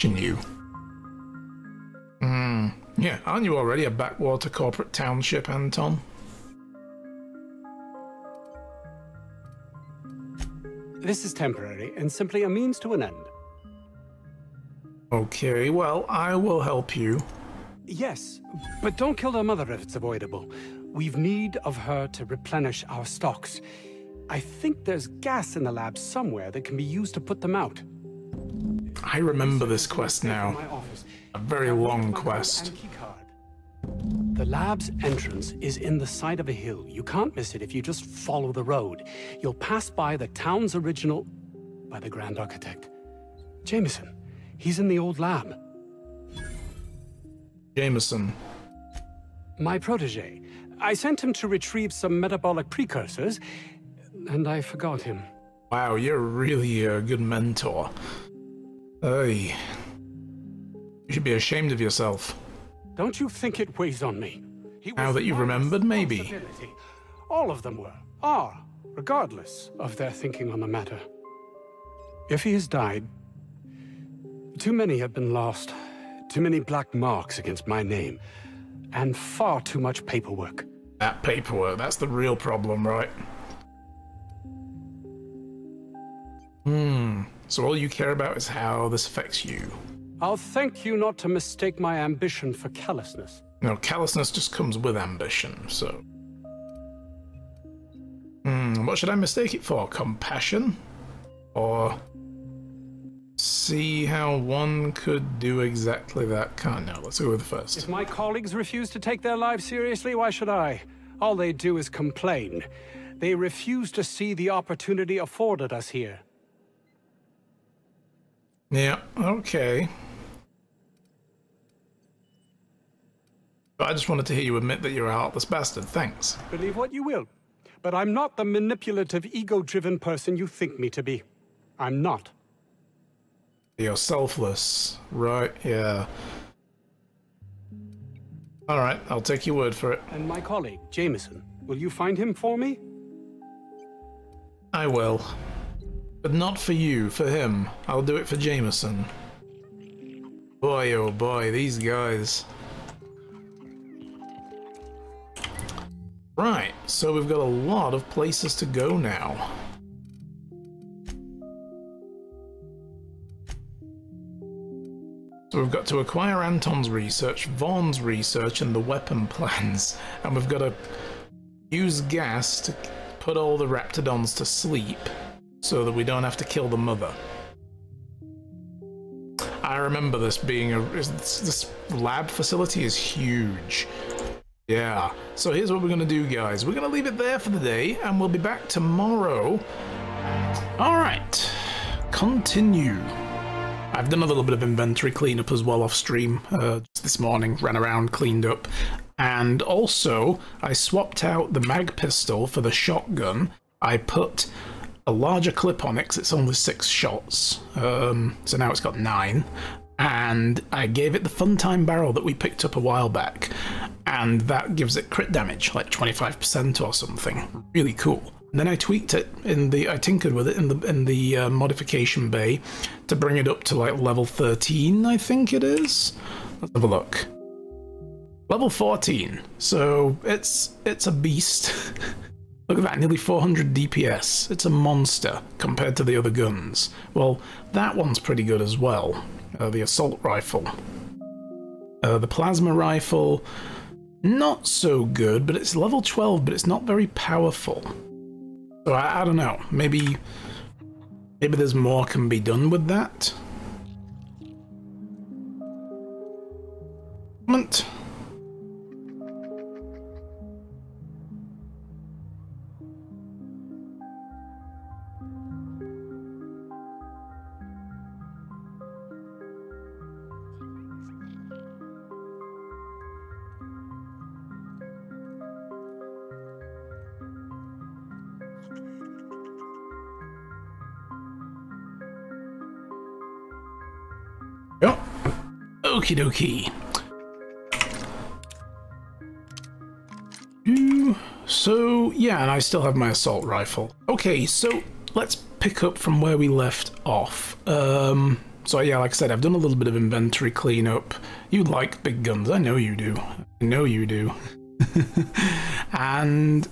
You. Hmm. Yeah, aren't you already a backwater corporate township, Anton? This is temporary and simply a means to an end. Okay, well, I will help you. Yes, but don't kill their mother if it's avoidable. We've need of her to replenish our stocks. I think there's gas in the lab somewhere that can be used to put them out. I remember this quest now. A very long quest. The lab's entrance is in the side of a hill. You can't miss it if you just follow the road. You'll pass by the town's original... by the Grand Architect. Jameson. He's in the old lab. Jameson. My protege. I sent him to retrieve some metabolic precursors, and I forgot him. Wow, you're really a good mentor. Hey. You should be ashamed of yourself. Don't you think it weighs on me? now that you've remembered, maybe. All of them were, are, regardless of their thinking on the matter. If he has died, too many have been lost. Too many black marks against my name. And far too much paperwork. That paperwork, that's the real problem, right? Hmm. So all you care about is how this affects you. I'll thank you not to mistake my ambition for callousness. No, callousness just comes with ambition, so... Hmm, what should I mistake it for? Compassion? Or... See how one could do exactly that kind? No, let's go with the first. If my colleagues refuse to take their lives seriously, why should I? All they do is complain. They refuse to see the opportunity afforded us here. Yeah, okay. But I just wanted to hear you admit that you're a heartless bastard. Thanks. Believe what you will. But I'm not the manipulative, ego-driven person you think me to be. I'm not. You're selfless. Right, yeah. Alright, I'll take your word for it. And my colleague, Jameson, will you find him for me? I will. But not for you, for him. I'll do it for Jameson. Boy, oh boy, these guys. Right, so we've got a lot of places to go now. So we've got to acquire Anton's research, Vaughn's research, and the weapon plans. And we've got to use gas to put all the Raptidons to sleep so that we don't have to kill the mother. I remember this being a... This lab facility is huge. Yeah. So here's what we're going to do, guys. We're going to leave it there for the day, and we'll be back tomorrow. All right. Continue. I've done a little bit of inventory cleanup as well off stream uh, this morning, ran around, cleaned up. And also, I swapped out the mag pistol for the shotgun. I put a larger clip on it 'cause it's only six shots. Um, so now it's got nine. And I gave it the Funtime barrel that we picked up a while back, and that gives it crit damage, like 25% or something. Really cool. Then I tweaked it in the, I tinkered with it in the in the uh, modification bay to bring it up to like level 13, I think it is. Let's have a look. Level 14. So it's it's a beast. Look at that, nearly 400 DPS. It's a monster compared to the other guns. Well, that one's pretty good as well. Uh, the assault rifle. Uh, the plasma rifle, not so good, but it's level 12, but it's not very powerful. So I, I don't know. Maybe, maybe there's more can be done with that. Okie dokie. So, yeah, and I still have my assault rifle. Okay, so let's pick up from where we left off. Um, so, yeah, like I said, I've done a little bit of inventory cleanup. You like big guns, I know you do. I know you do. and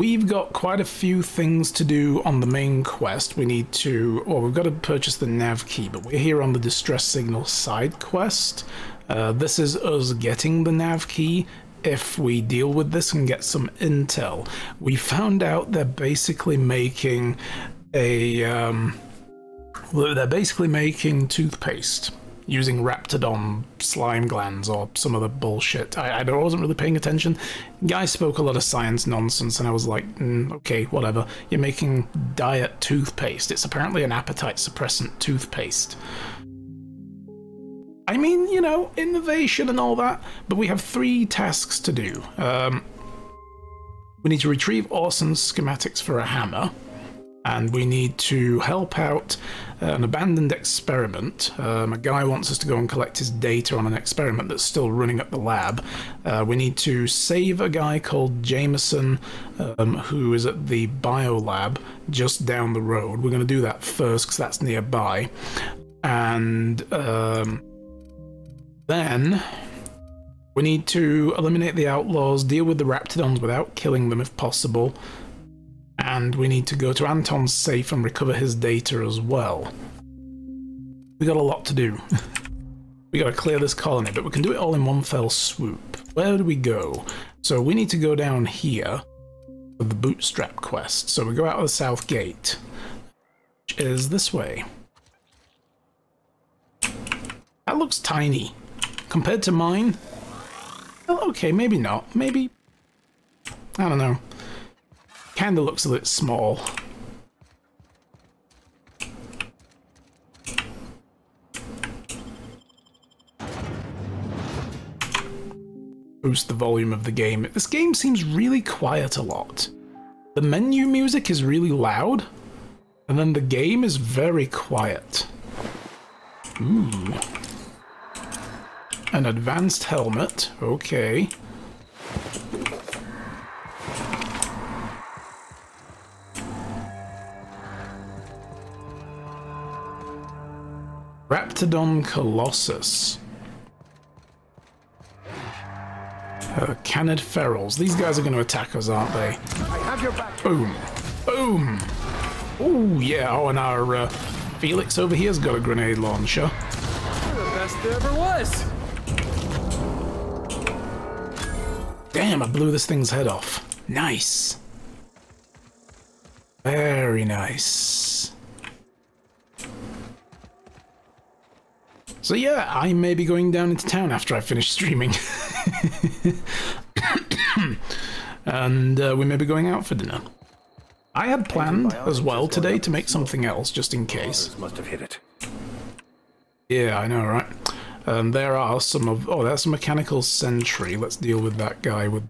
we've got quite a few things to do on the main quest. We need to, well, we've got to purchase the nav key, but we're here on the distress signal side quest. Uh, this is us getting the nav key if we deal with this and get some intel. We found out they're basically making a, um, they're basically making toothpaste using Raptidon slime glands or some other bullshit. I, I wasn't really paying attention. Guy spoke a lot of science nonsense, and I was like, mm, okay, whatever. You're making diet toothpaste. It's apparently an appetite suppressant toothpaste. I mean, you know, innovation and all that, but we have three tasks to do. Um, we need to retrieve Orson's schematics for a hammer, and we need to help out an abandoned experiment. Um, a guy wants us to go and collect his data on an experiment that's still running at the lab. Uh, we need to save a guy called Jameson, um, who is at the biolab just down the road. We're going to do that first because that's nearby. And um, then we need to eliminate the outlaws, deal with the Raptidons without killing them if possible, and we need to go to Anton's safe and recover his data as well. We got a lot to do. we gotta clear this colony, but we can do it all in one fell swoop. Where do we go? So we need to go down here with the bootstrap quest. So we go out of the south gate, which is this way. That looks tiny. Compared to mine, well, okay, maybe not. Maybe, I don't know. Kinda looks a bit small. Boost the volume of the game. This game seems really quiet a lot. The menu music is really loud, and then the game is very quiet. Ooh. An advanced helmet, okay. Raptidon Colossus. Uh, Canid Ferals. These guys are going to attack us, aren't they? Boom. Boom. Oh, yeah. Oh, and our uh, Felix over here's got a grenade launcher. You're the best there ever was. Damn, I blew this thing's head off. Nice. Very nice. So yeah, I may be going down into town after I finish streaming. and uh, we may be going out for dinner. I had planned as well today to make something else just in case. Must have hit it. Yeah, I know, right? Um, there are some of... Oh, that's a mechanical sentry. Let's deal with that guy with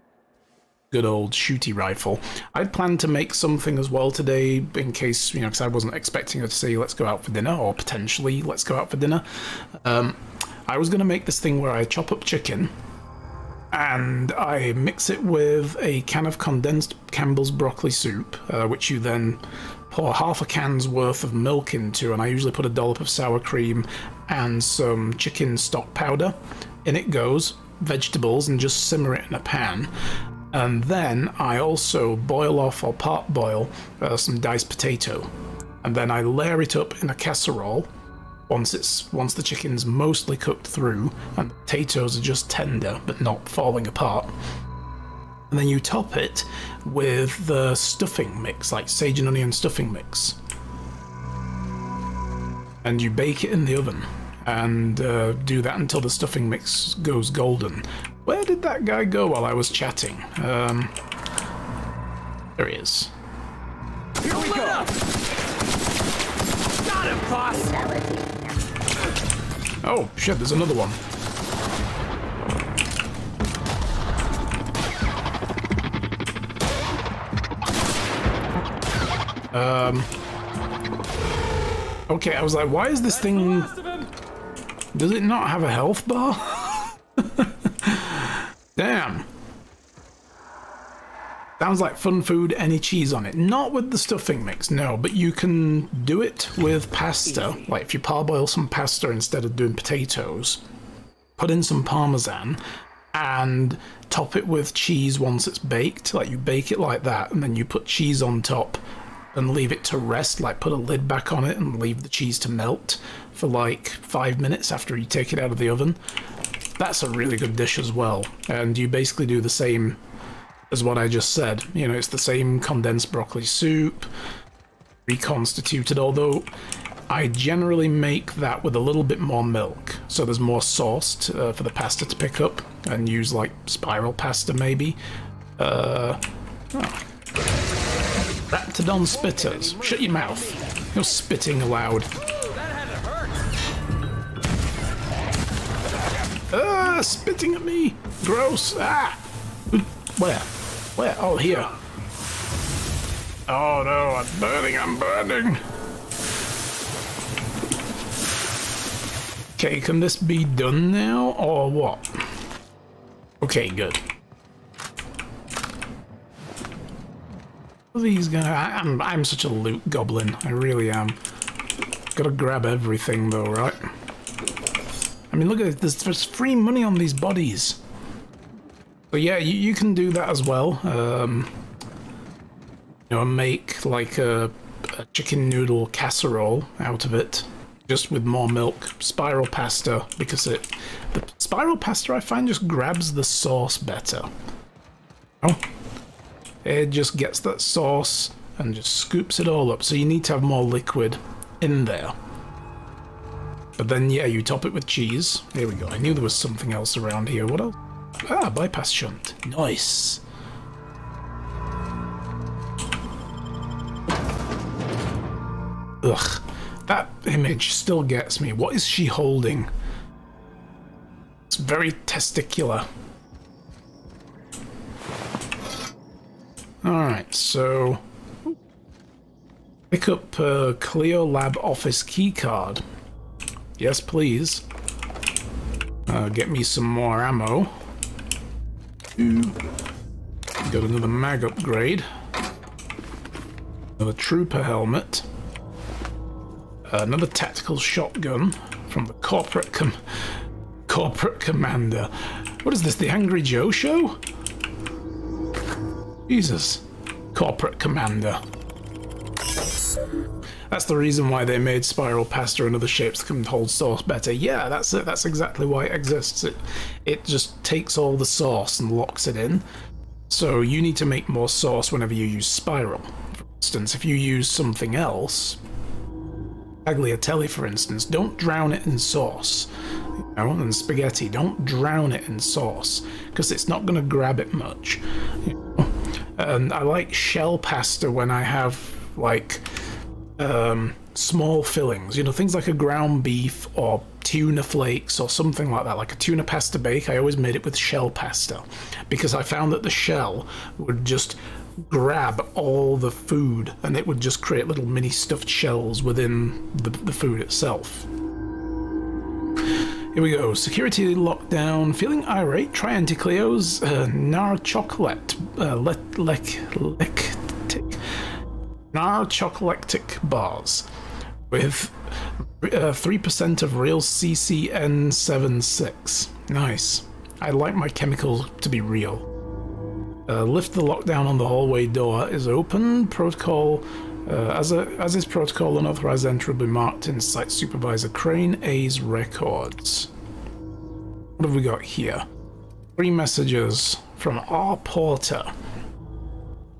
good old shooty rifle. I'd planned to make something as well today in case, you know, because I wasn't expecting her to say, let's go out for dinner, or potentially, let's go out for dinner. Um, I was going to make this thing where I chop up chicken and I mix it with a can of condensed Campbell's broccoli soup, uh, which you then pour half a can's worth of milk into, and I usually put a dollop of sour cream and some chicken stock powder. In it goes vegetables and just simmer it in a pan. And then I also boil off or part boil uh, some diced potato. And then I layer it up in a casserole once it's once the chicken's mostly cooked through and the potatoes are just tender but not falling apart. And then you top it with the stuffing mix, like sage and onion stuffing mix. And you bake it in the oven and uh, do that until the stuffing mix goes golden. Where did that guy go while I was chatting? Um, there he is. Here we go. Got him, boss. Oh, shit, there's another one. Um. Okay, I was like, why is this thing... Does it not have a health bar? Damn. Sounds like fun food, any cheese on it. Not with the stuffing mix, no, but you can do it with pasta. Like if you parboil some pasta instead of doing potatoes, put in some parmesan, and top it with cheese once it's baked. Like you bake it like that, and then you put cheese on top and leave it to rest. Like put a lid back on it and leave the cheese to melt for like five minutes after you take it out of the oven. That's a really good dish as well. And you basically do the same as what I just said. You know, it's the same condensed broccoli soup, reconstituted, although I generally make that with a little bit more milk. So there's more sauce to, uh, for the pasta to pick up and use like spiral pasta maybe. Uh, oh. Raptidon spitters. Shut your mouth. You're spitting aloud. Ah, spitting at me. Gross. Ah. Where? Where? Oh, here. Oh no, I'm burning, I'm burning. Okay, can this be done now, or what? Okay, good. These guys, I'm, I'm such a loot goblin, I really am. Gotta grab everything though, right? I mean, look at this, there's free money on these bodies. But yeah, you, you can do that as well. Um, you know, make like a, a chicken noodle casserole out of it, just with more milk. Spiral pasta, because it, the spiral pasta I find just grabs the sauce better. Oh, it just gets that sauce and just scoops it all up. So you need to have more liquid in there. But then, yeah, you top it with cheese. Here we go. I knew there was something else around here. What else? Ah, bypass shunt. Nice. Ugh. That image still gets me. What is she holding? It's very testicular. Alright, so... Pick up a Cleo Lab office keycard. Yes, please. Uh, get me some more ammo. Got another mag upgrade. Another trooper helmet. Another tactical shotgun from the corporate com corporate commander. What is this, the Angry Joe show? Jesus. Corporate commander. That's the reason why they made spiral pasta and other shapes that can hold sauce better. Yeah, that's it. That's exactly why it exists. It it just takes all the sauce and locks it in. So you need to make more sauce whenever you use spiral. For instance, if you use something else, tagliatelle for instance, don't drown it in sauce. You know, and spaghetti, don't drown it in sauce because it's not going to grab it much. You know? And I like shell pasta when I have like um, small fillings, you know, things like a ground beef or tuna flakes or something like that, like a tuna pasta bake, I always made it with shell pasta because I found that the shell would just grab all the food and it would just create little mini stuffed shells within the, the food itself. Here we go. Security lockdown. Feeling irate? Try Auntie Cleo's uh, Nar Chocolate. Uh, le lec. Nar Chocolectic bars with uh, 3% of real CCN76. Nice. I like my chemicals to be real. Uh, lift the lockdown on the hallway door is open. Protocol, uh, as, a, as is protocol, unauthorized entry will be marked in Site Supervisor Crane A's records. What have we got here? Three messages from R. Porter.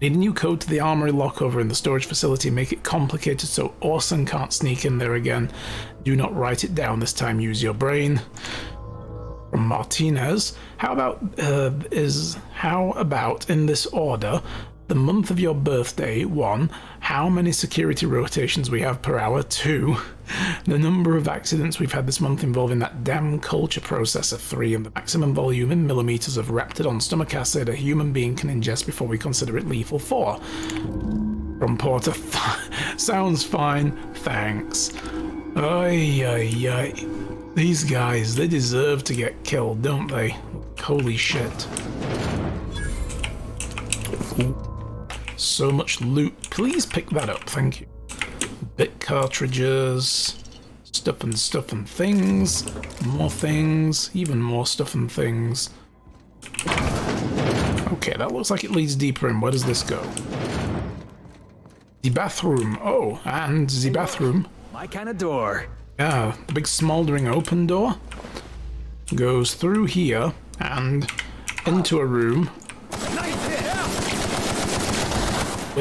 Need a new code to the armory lockover in the storage facility. Make it complicated so Orson can't sneak in there again. Do not write it down this time. Use your brain from Martinez. How about uh, is how about in this order? The month of your birthday, one. How many security rotations we have per hour, two. The number of accidents we've had this month involving that damn culture processor, three. And the maximum volume in millimeters of Raptidon stomach acid a human being can ingest before we consider it lethal, four. From Porter, sounds fine, thanks. Ay, ay, ay. These guys, they deserve to get killed, don't they? Holy shit. Ooh. So much loot. Please pick that up, thank you. Bit cartridges. Stuff and stuff and things. More things. Even more stuff and things. Okay, that looks like it leads deeper in. Where does this go? The bathroom. Oh, and the bathroom. My kind of door. Yeah, the big smoldering open door goes through here and into a room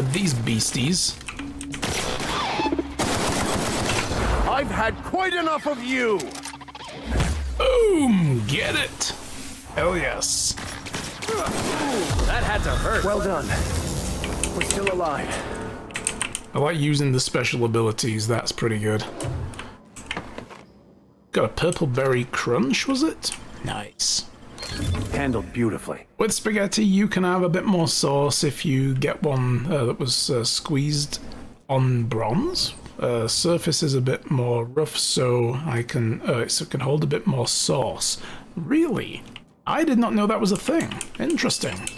with these beasties. I've had quite enough of you! Boom! Get it! Hell yes. That had to hurt. Well done. We're still alive. I like using the special abilities, that's pretty good. Got a purple berry crunch, was it? Nice. Handled beautifully. With spaghetti, you can have a bit more sauce if you get one uh, that was uh, squeezed on bronze. Uh, surface is a bit more rough, so I can uh, so it can hold a bit more sauce. Really? I did not know that was a thing. Interesting.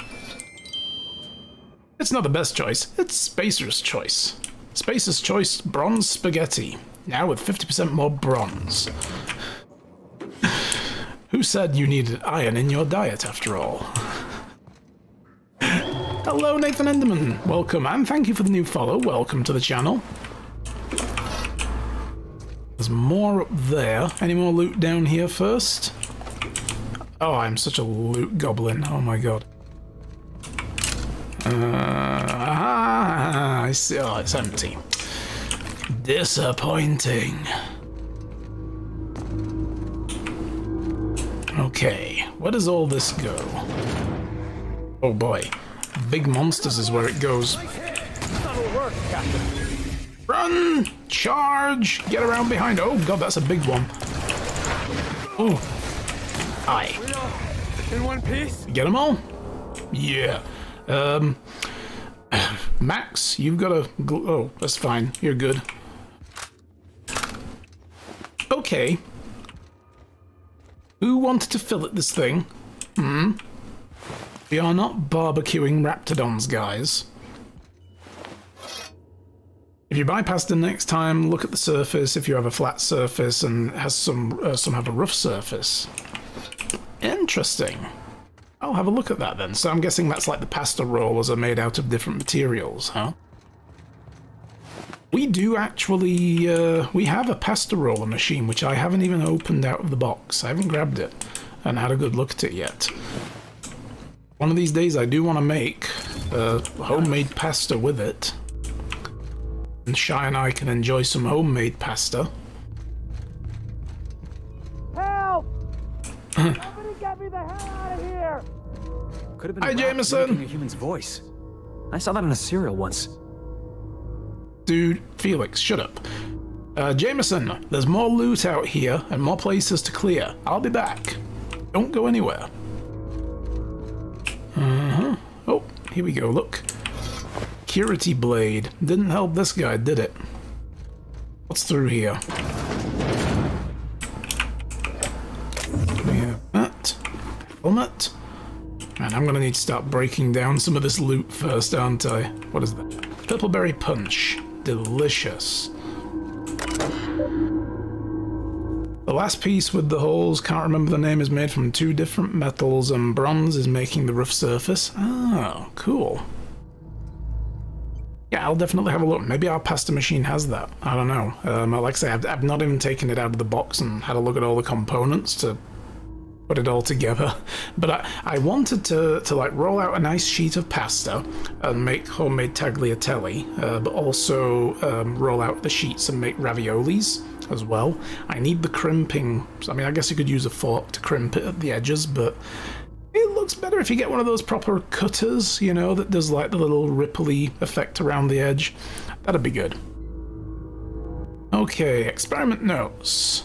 It's not the best choice. It's Spacer's choice. Spacer's choice bronze spaghetti. Now with 50% more bronze. Who said you needed iron in your diet after all? Hello Nathan Enderman, welcome and thank you for the new follow, welcome to the channel. There's more up there. Any more loot down here first? Oh, I'm such a loot goblin, oh my god. Uh, ah, I see, oh it's empty. Disappointing. Okay, where does all this go? Oh boy, big monsters is where it goes. Run! Charge! Get around behind. Oh god, that's a big one. Oh. Aye. In one piece? Get them all? Yeah. Um. Max, you've got a. Oh, that's fine. You're good. Okay. Who wanted to fillet this thing? Hmm. We are not barbecuing raptidons, guys. If you bypass them next time, look at the surface. If you have a flat surface and has some uh, some have a rough surface. Interesting. I'll have a look at that then. So I'm guessing that's like the pasta rollers are made out of different materials, huh? We do actually, uh, we have a pasta roller machine, which I haven't even opened out of the box. I haven't grabbed it and had a good look at it yet. One of these days I do want to make uh, homemade pasta with it. And Shy and I can enjoy some homemade pasta. Help! Somebody get me the hell out of here! Could have been Hi, Jameson. a human's voice. I saw that in a serial once. Dude, Felix, shut up. Uh, Jameson, there's more loot out here and more places to clear. I'll be back. Don't go anywhere. Uh-huh. Oh, here we go, look. Security blade. Didn't help this guy, did it? What's through here? We have that. Helmet. And I'm gonna need to start breaking down some of this loot first, aren't I? What is that? Purpleberry punch. Delicious. The last piece with the holes, can't remember the name, is made from two different metals and bronze is making the rough surface. Oh, cool. Yeah, I'll definitely have a look. Maybe our pasta machine has that. I don't know. Um, like I say, I've, I've not even taken it out of the box and had a look at all the components to put it all together. But I, I wanted to, to like roll out a nice sheet of pasta and make homemade tagliatelle, uh, but also um, roll out the sheets and make raviolis as well. I need the crimping. I mean, I guess you could use a fork to crimp it at the edges, but it looks better if you get one of those proper cutters, you know, that does like the little ripply effect around the edge. That'd be good. Okay, experiment notes.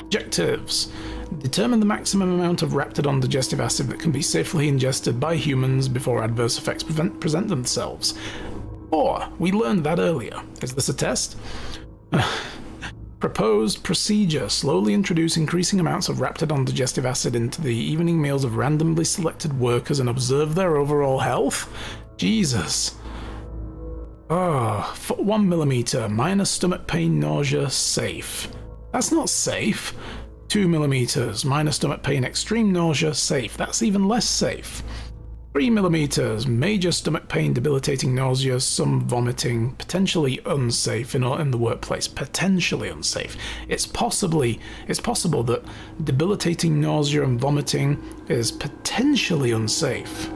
Objectives. Determine the maximum amount of Raptidon digestive acid that can be safely ingested by humans before adverse effects prevent, present themselves. Or, we learned that earlier. Is this a test? Proposed procedure slowly introduce increasing amounts of Raptidon digestive acid into the evening meals of randomly selected workers and observe their overall health? Jesus. Oh, one millimeter, minus stomach pain, nausea, safe. That's not safe. Two millimeters, minor stomach pain, extreme nausea, safe. That's even less safe. 3 millimeters, major stomach pain, debilitating nausea, some vomiting, potentially unsafe in, in the workplace, potentially unsafe. It's possibly it's possible that debilitating nausea and vomiting is potentially unsafe.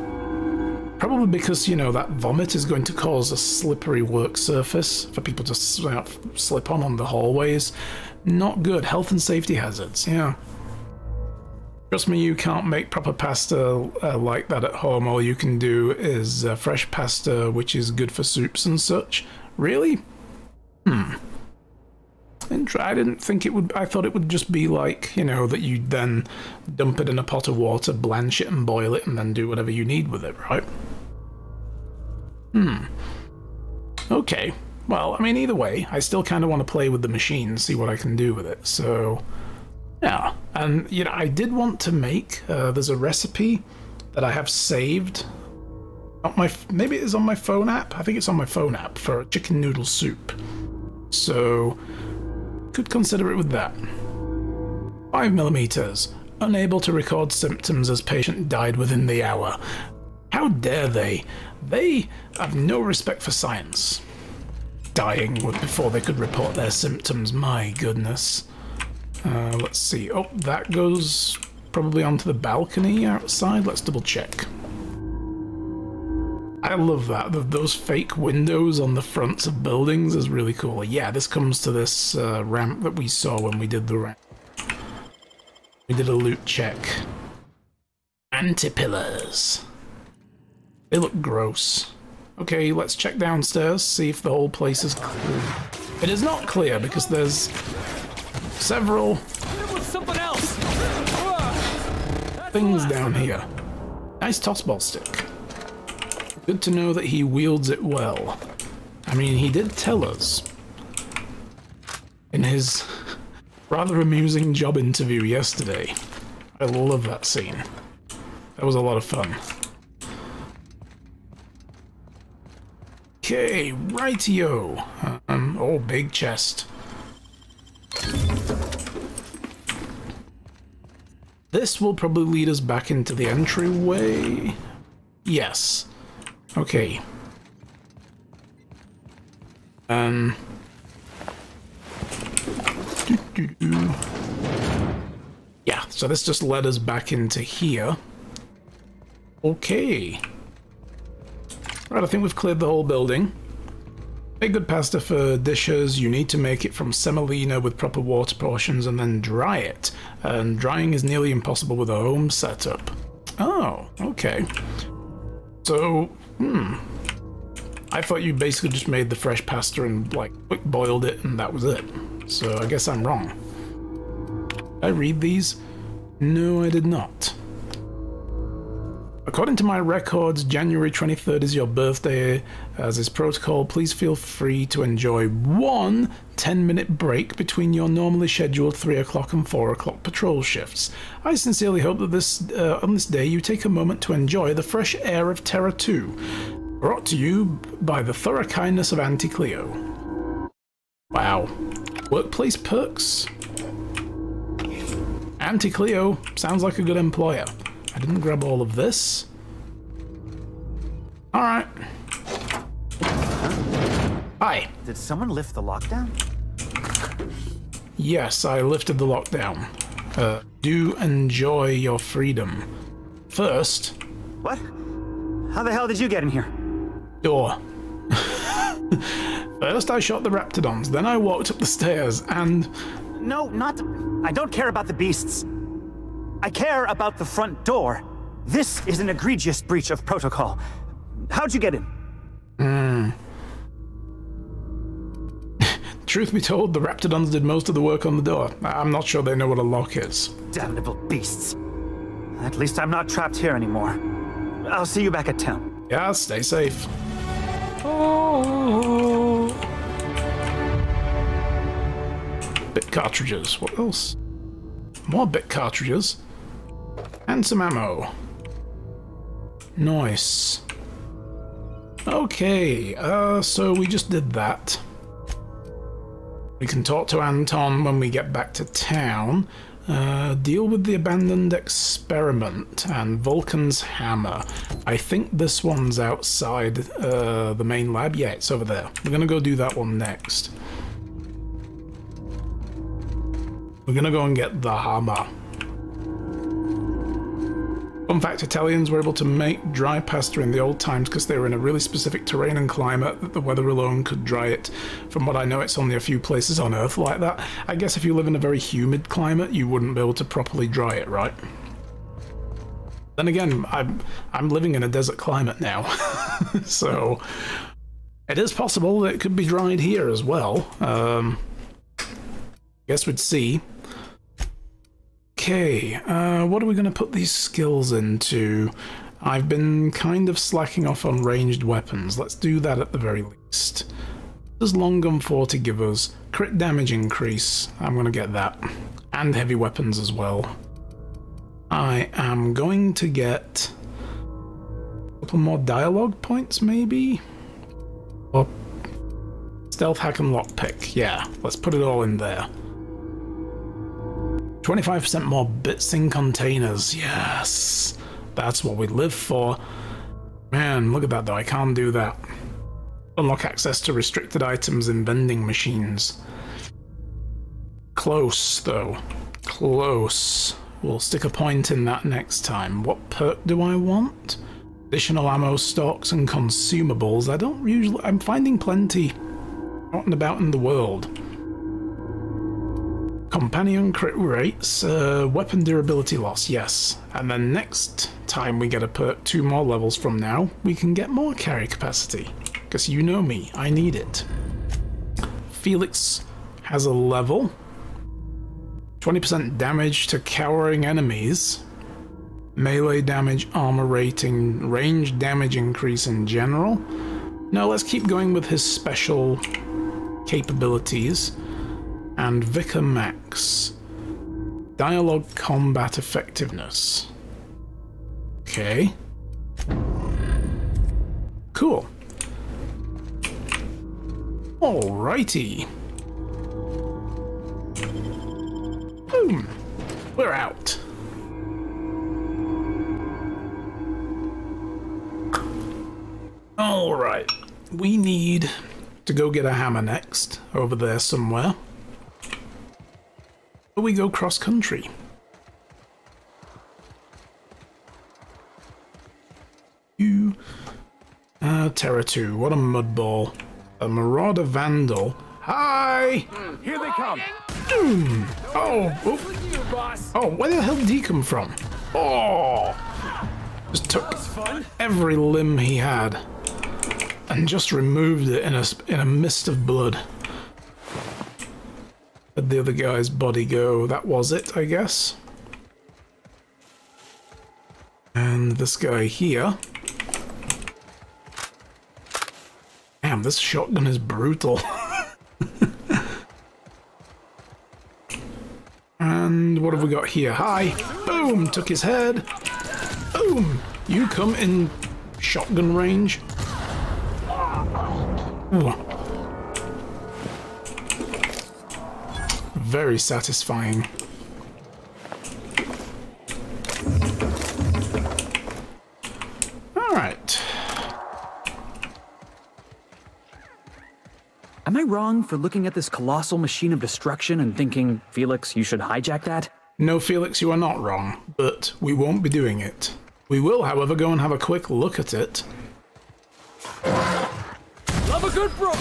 Probably because, you know, that vomit is going to cause a slippery work surface for people to uh, slip on on the hallways. Not good. Health and safety hazards, yeah. Trust me, you can't make proper pasta uh, like that at home. All you can do is uh, fresh pasta, which is good for soups and such. Really? Hmm. I didn't think it would. I thought it would just be like, you know, that you'd then dump it in a pot of water, blanch it, and boil it, and then do whatever you need with it, right? Hmm. Okay. Well, I mean, either way, I still kind of want to play with the machine, see what I can do with it. So, yeah, and you know, I did want to make. Uh, there's a recipe that I have saved. On my maybe it's on my phone app. I think it's on my phone app for chicken noodle soup. So could consider it with that. Five millimeters. Unable to record symptoms as patient died within the hour. How dare they? They have no respect for science. Dying before they could report their symptoms. My goodness. Uh, let's see. Oh, that goes probably onto the balcony outside. Let's double check. I love that. Those fake windows on the fronts of buildings is really cool. Yeah, this comes to this uh, ramp that we saw when we did the ramp. We did a loot check. Anti-pillars. They look gross. Okay, let's check downstairs, see if the whole place is clear. It is not clear because there's several things down here. Nice tossball stick. Good to know that he wields it well. I mean, he did tell us in his rather amusing job interview yesterday. I love that scene. That was a lot of fun. Okay, rightio. Um, oh, big chest. This will probably lead us back into the entryway. Yes. Okay. Um. Doo -doo -doo. Yeah, so this just led us back into here. Okay. Right, I think we've cleared the whole building. Make good pasta for dishes, you need to make it from semolina with proper water portions and then dry it. And drying is nearly impossible with a home setup. Oh, okay. So, hmm. I thought you basically just made the fresh pasta and like quick boiled it and that was it. So I guess I'm wrong. Did I read these? No, I did not. According to my records, January 23rd is your birthday. As is protocol, please feel free to enjoy one 10 minute break between your normally scheduled 3 o'clock and 4 o'clock patrol shifts. I sincerely hope that this uh, on this day you take a moment to enjoy the fresh air of Terra 2. Brought to you by the thorough kindness of Auntie Cleo. Wow. Workplace perks? Auntie Cleo sounds like a good employer. I didn't grab all of this. Alright. Hi. Did someone lift the lockdown? Yes, I lifted the lockdown. Uh, do enjoy your freedom. First. What? How the hell did you get in here? Door. First, I shot the raptidons, then I walked up the stairs, and. No, not. I don't care about the beasts. I care about the front door. This is an egregious breach of protocol. How'd you get in? Hmm. Truth be told, the Raptidons did most of the work on the door. I'm not sure they know what a lock is. Damnable beasts. At least I'm not trapped here anymore. I'll see you back at town. Yeah, stay safe. Oh. Bit cartridges. What else? More bit cartridges. And some ammo. Nice. Okay, uh, so we just did that. We can talk to Anton when we get back to town. Uh, deal with the abandoned experiment and Vulcan's hammer. I think this one's outside uh, the main lab. Yeah, it's over there. We're gonna go do that one next. We're gonna go and get the hammer. Fun fact, Italians were able to make dry pasta in the old times because they were in a really specific terrain and climate that the weather alone could dry it. From what I know, it's only a few places on Earth like that. I guess if you live in a very humid climate, you wouldn't be able to properly dry it, right? Then again, I'm, I'm living in a desert climate now, so it is possible that it could be dried here as well. Um, guess we'd see. Okay, uh, what are we going to put these skills into? I've been kind of slacking off on ranged weapons. Let's do that at the very least. Does long gun 40 give us? Crit damage increase. I'm going to get that. And heavy weapons as well. I am going to get a couple more dialogue points, maybe? Or stealth hack and lockpick. Yeah, let's put it all in there. 25% more bits in containers. Yes. That's what we live for. Man, look at that though. I can't do that. Unlock access to restricted items in vending machines. Close, though. Close. We'll stick a point in that next time. What perk do I want? Additional ammo stocks and consumables. I don't usually... I'm finding plenty out and about in the world. Companion crit rates, uh, weapon durability loss, yes. And then next time we get a perk two more levels from now, we can get more carry capacity. Because you know me, I need it. Felix has a level. 20% damage to cowering enemies. Melee damage, armor rating, range damage increase in general. Now let's keep going with his special capabilities and Vicar Max. Dialogue combat effectiveness. Okay. Cool. Alrighty. Boom. We're out. Alright. We need to go get a hammer next, over there somewhere we go cross country? You. Uh, Terra 2, what a mudball. A Marauder Vandal. Hi! Here they come! Doom! Oh, oh, oh, where the hell did he come from? Oh! Just took every limb he had. and just removed it in a, in a mist of blood. Let the other guy's body go. That was it, I guess. And this guy here. Damn, this shotgun is brutal. and what have we got here? Hi! Boom! Took his head. Boom! You come in shotgun range. Ooh. Very satisfying. All right. Am I wrong for looking at this colossal machine of destruction and thinking, Felix, you should hijack that? No, Felix, you are not wrong, but we won't be doing it. We will, however, go and have a quick look at it. Love a good bro.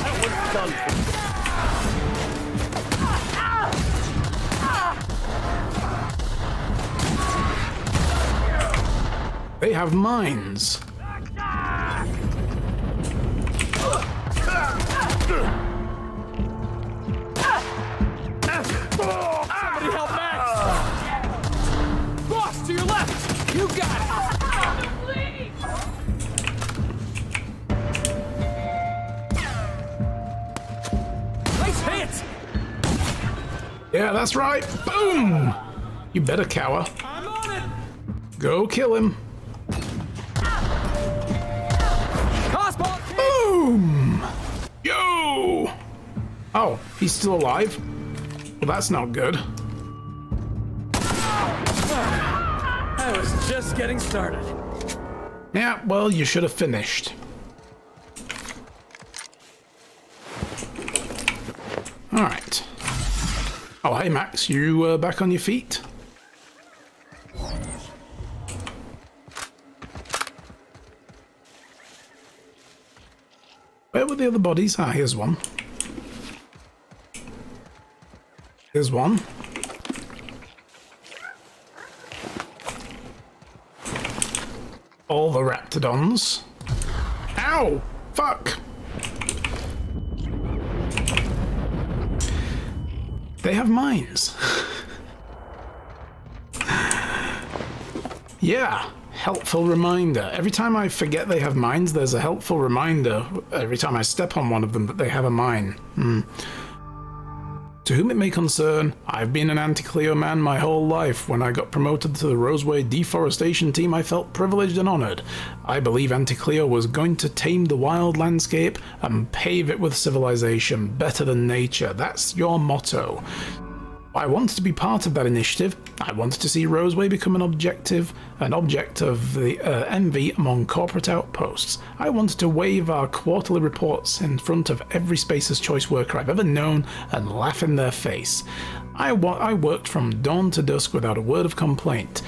They have mines. Somebody help Max! Boss, to your left! You got it! Nice hit! Yeah, that's right. Boom! You better cower. I'm on it! Go kill him. Oh, he's still alive? Well, that's not good. I was just getting started. Yeah, well, you should have finished. Alright. Oh, hey Max, you uh, back on your feet? Where were the other bodies? Ah, here's one. One. All the raptidons. Ow! Fuck! They have mines. yeah, helpful reminder. Every time I forget they have mines, there's a helpful reminder every time I step on one of them that they have a mine. Hmm. To whom it may concern, I've been an Auntie Cleo man my whole life. When I got promoted to the Roseway deforestation team, I felt privileged and honored. I believe Auntie Cleo was going to tame the wild landscape and pave it with civilization, better than nature. That's your motto. I wanted to be part of that initiative. I wanted to see Roseway become an objective, an object of the uh, envy among corporate outposts. I wanted to wave our quarterly reports in front of every Spacer's Choice worker I've ever known and laugh in their face. I, wa- I worked from dawn to dusk without a word of complaint.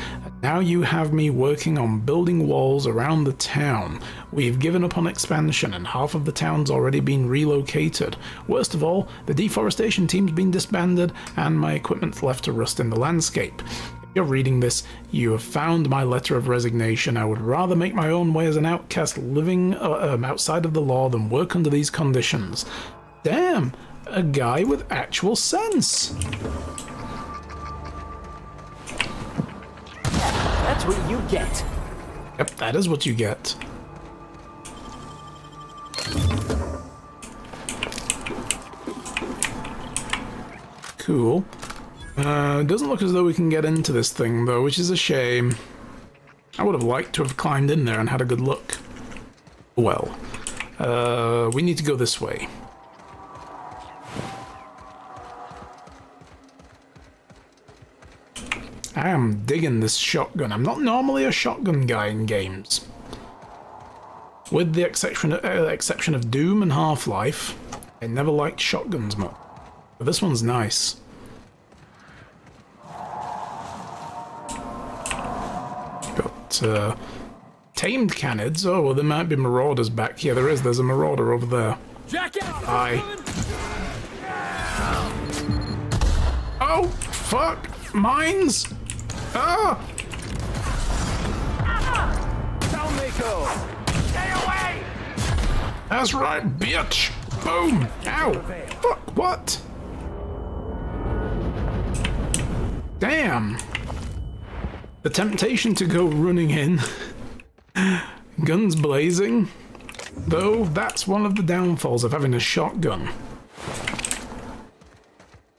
Now you have me working on building walls around the town. We've given up on expansion and half of the town's already been relocated. Worst of all, the deforestation team's been disbanded and my equipment's left to rust in the landscape. If you're reading this, you have found my letter of resignation. I would rather make my own way as an outcast living uh, um, outside of the law than work under these conditions. Damn, a guy with actual sense. That's what you get. Yep, that is what you get. Cool. Uh, doesn't look as though we can get into this thing, though, which is a shame. I would have liked to have climbed in there and had a good look. Well, uh, we need to go this way. I am digging this shotgun. I'm not normally a shotgun guy in games. With the exception of, uh, exception of Doom and Half-Life, I never liked shotguns much. But this one's nice. Got uh, tamed canids. Oh, well, there might be marauders back here. There is. There's a marauder over there. Jack out! Hi. Oh, fuck! Mines! Ah! Stay away! That's right, bitch! Boom! Ow! Fuck, what? Damn! The temptation to go running in, guns blazing, though that's one of the downfalls of having a shotgun.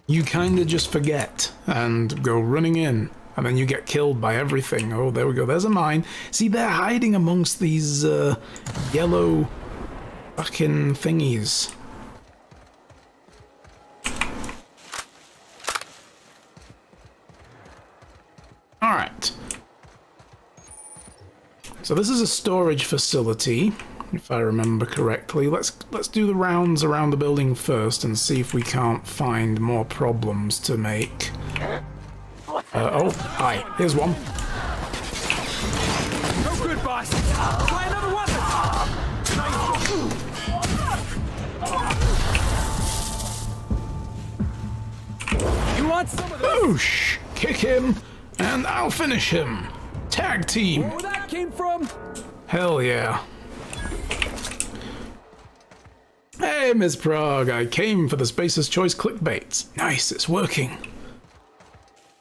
You kinda just forget and go running in, and then you get killed by everything. Oh, there we go, there's a mine. See, they're hiding amongst these uh, yellow fucking thingies. Alright. So this is a storage facility, if I remember correctly. Let's let's do the rounds around the building first and see if we can't find more problems to make. Uh, oh, hi. Here's one. No good, boss. Try another weapon. You want some of this? Boosh! Kick him, and I'll finish him. Tag team. Where that came from? Hell yeah. Hey, Ms. Prague, I came for the Spacer's Choice clickbaits. Nice, it's working.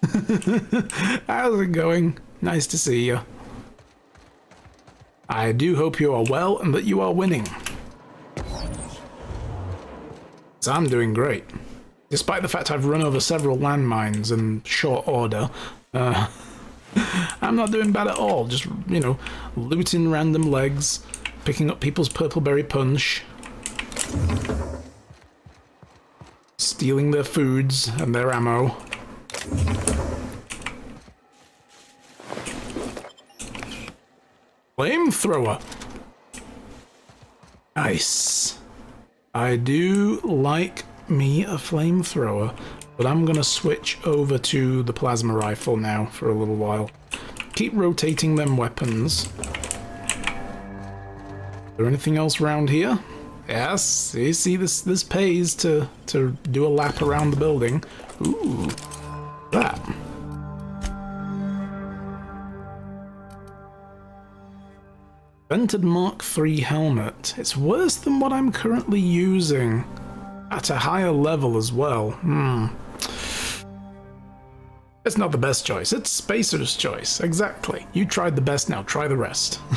How's it going? Nice to see you. I do hope you are well and that you are winning. So I'm doing great. Despite the fact I've run over several landmines in short order, uh, I'm not doing bad at all. Just, you know, looting random legs, picking up people's purpleberry punch, stealing their foods and their ammo. Flamethrower. Nice. I do like me a flamethrower, but I'm gonna switch over to the plasma rifle now for a little while. Keep rotating them weapons. Is there anything else around here? Yes, you see this this pays to to do a lap around the building. Ooh, that. Vented Mark III helmet. It's worse than what I'm currently using. At a higher level as well. Hmm. It's not the best choice. It's Spacer's choice. Exactly. You tried the best, now try the rest.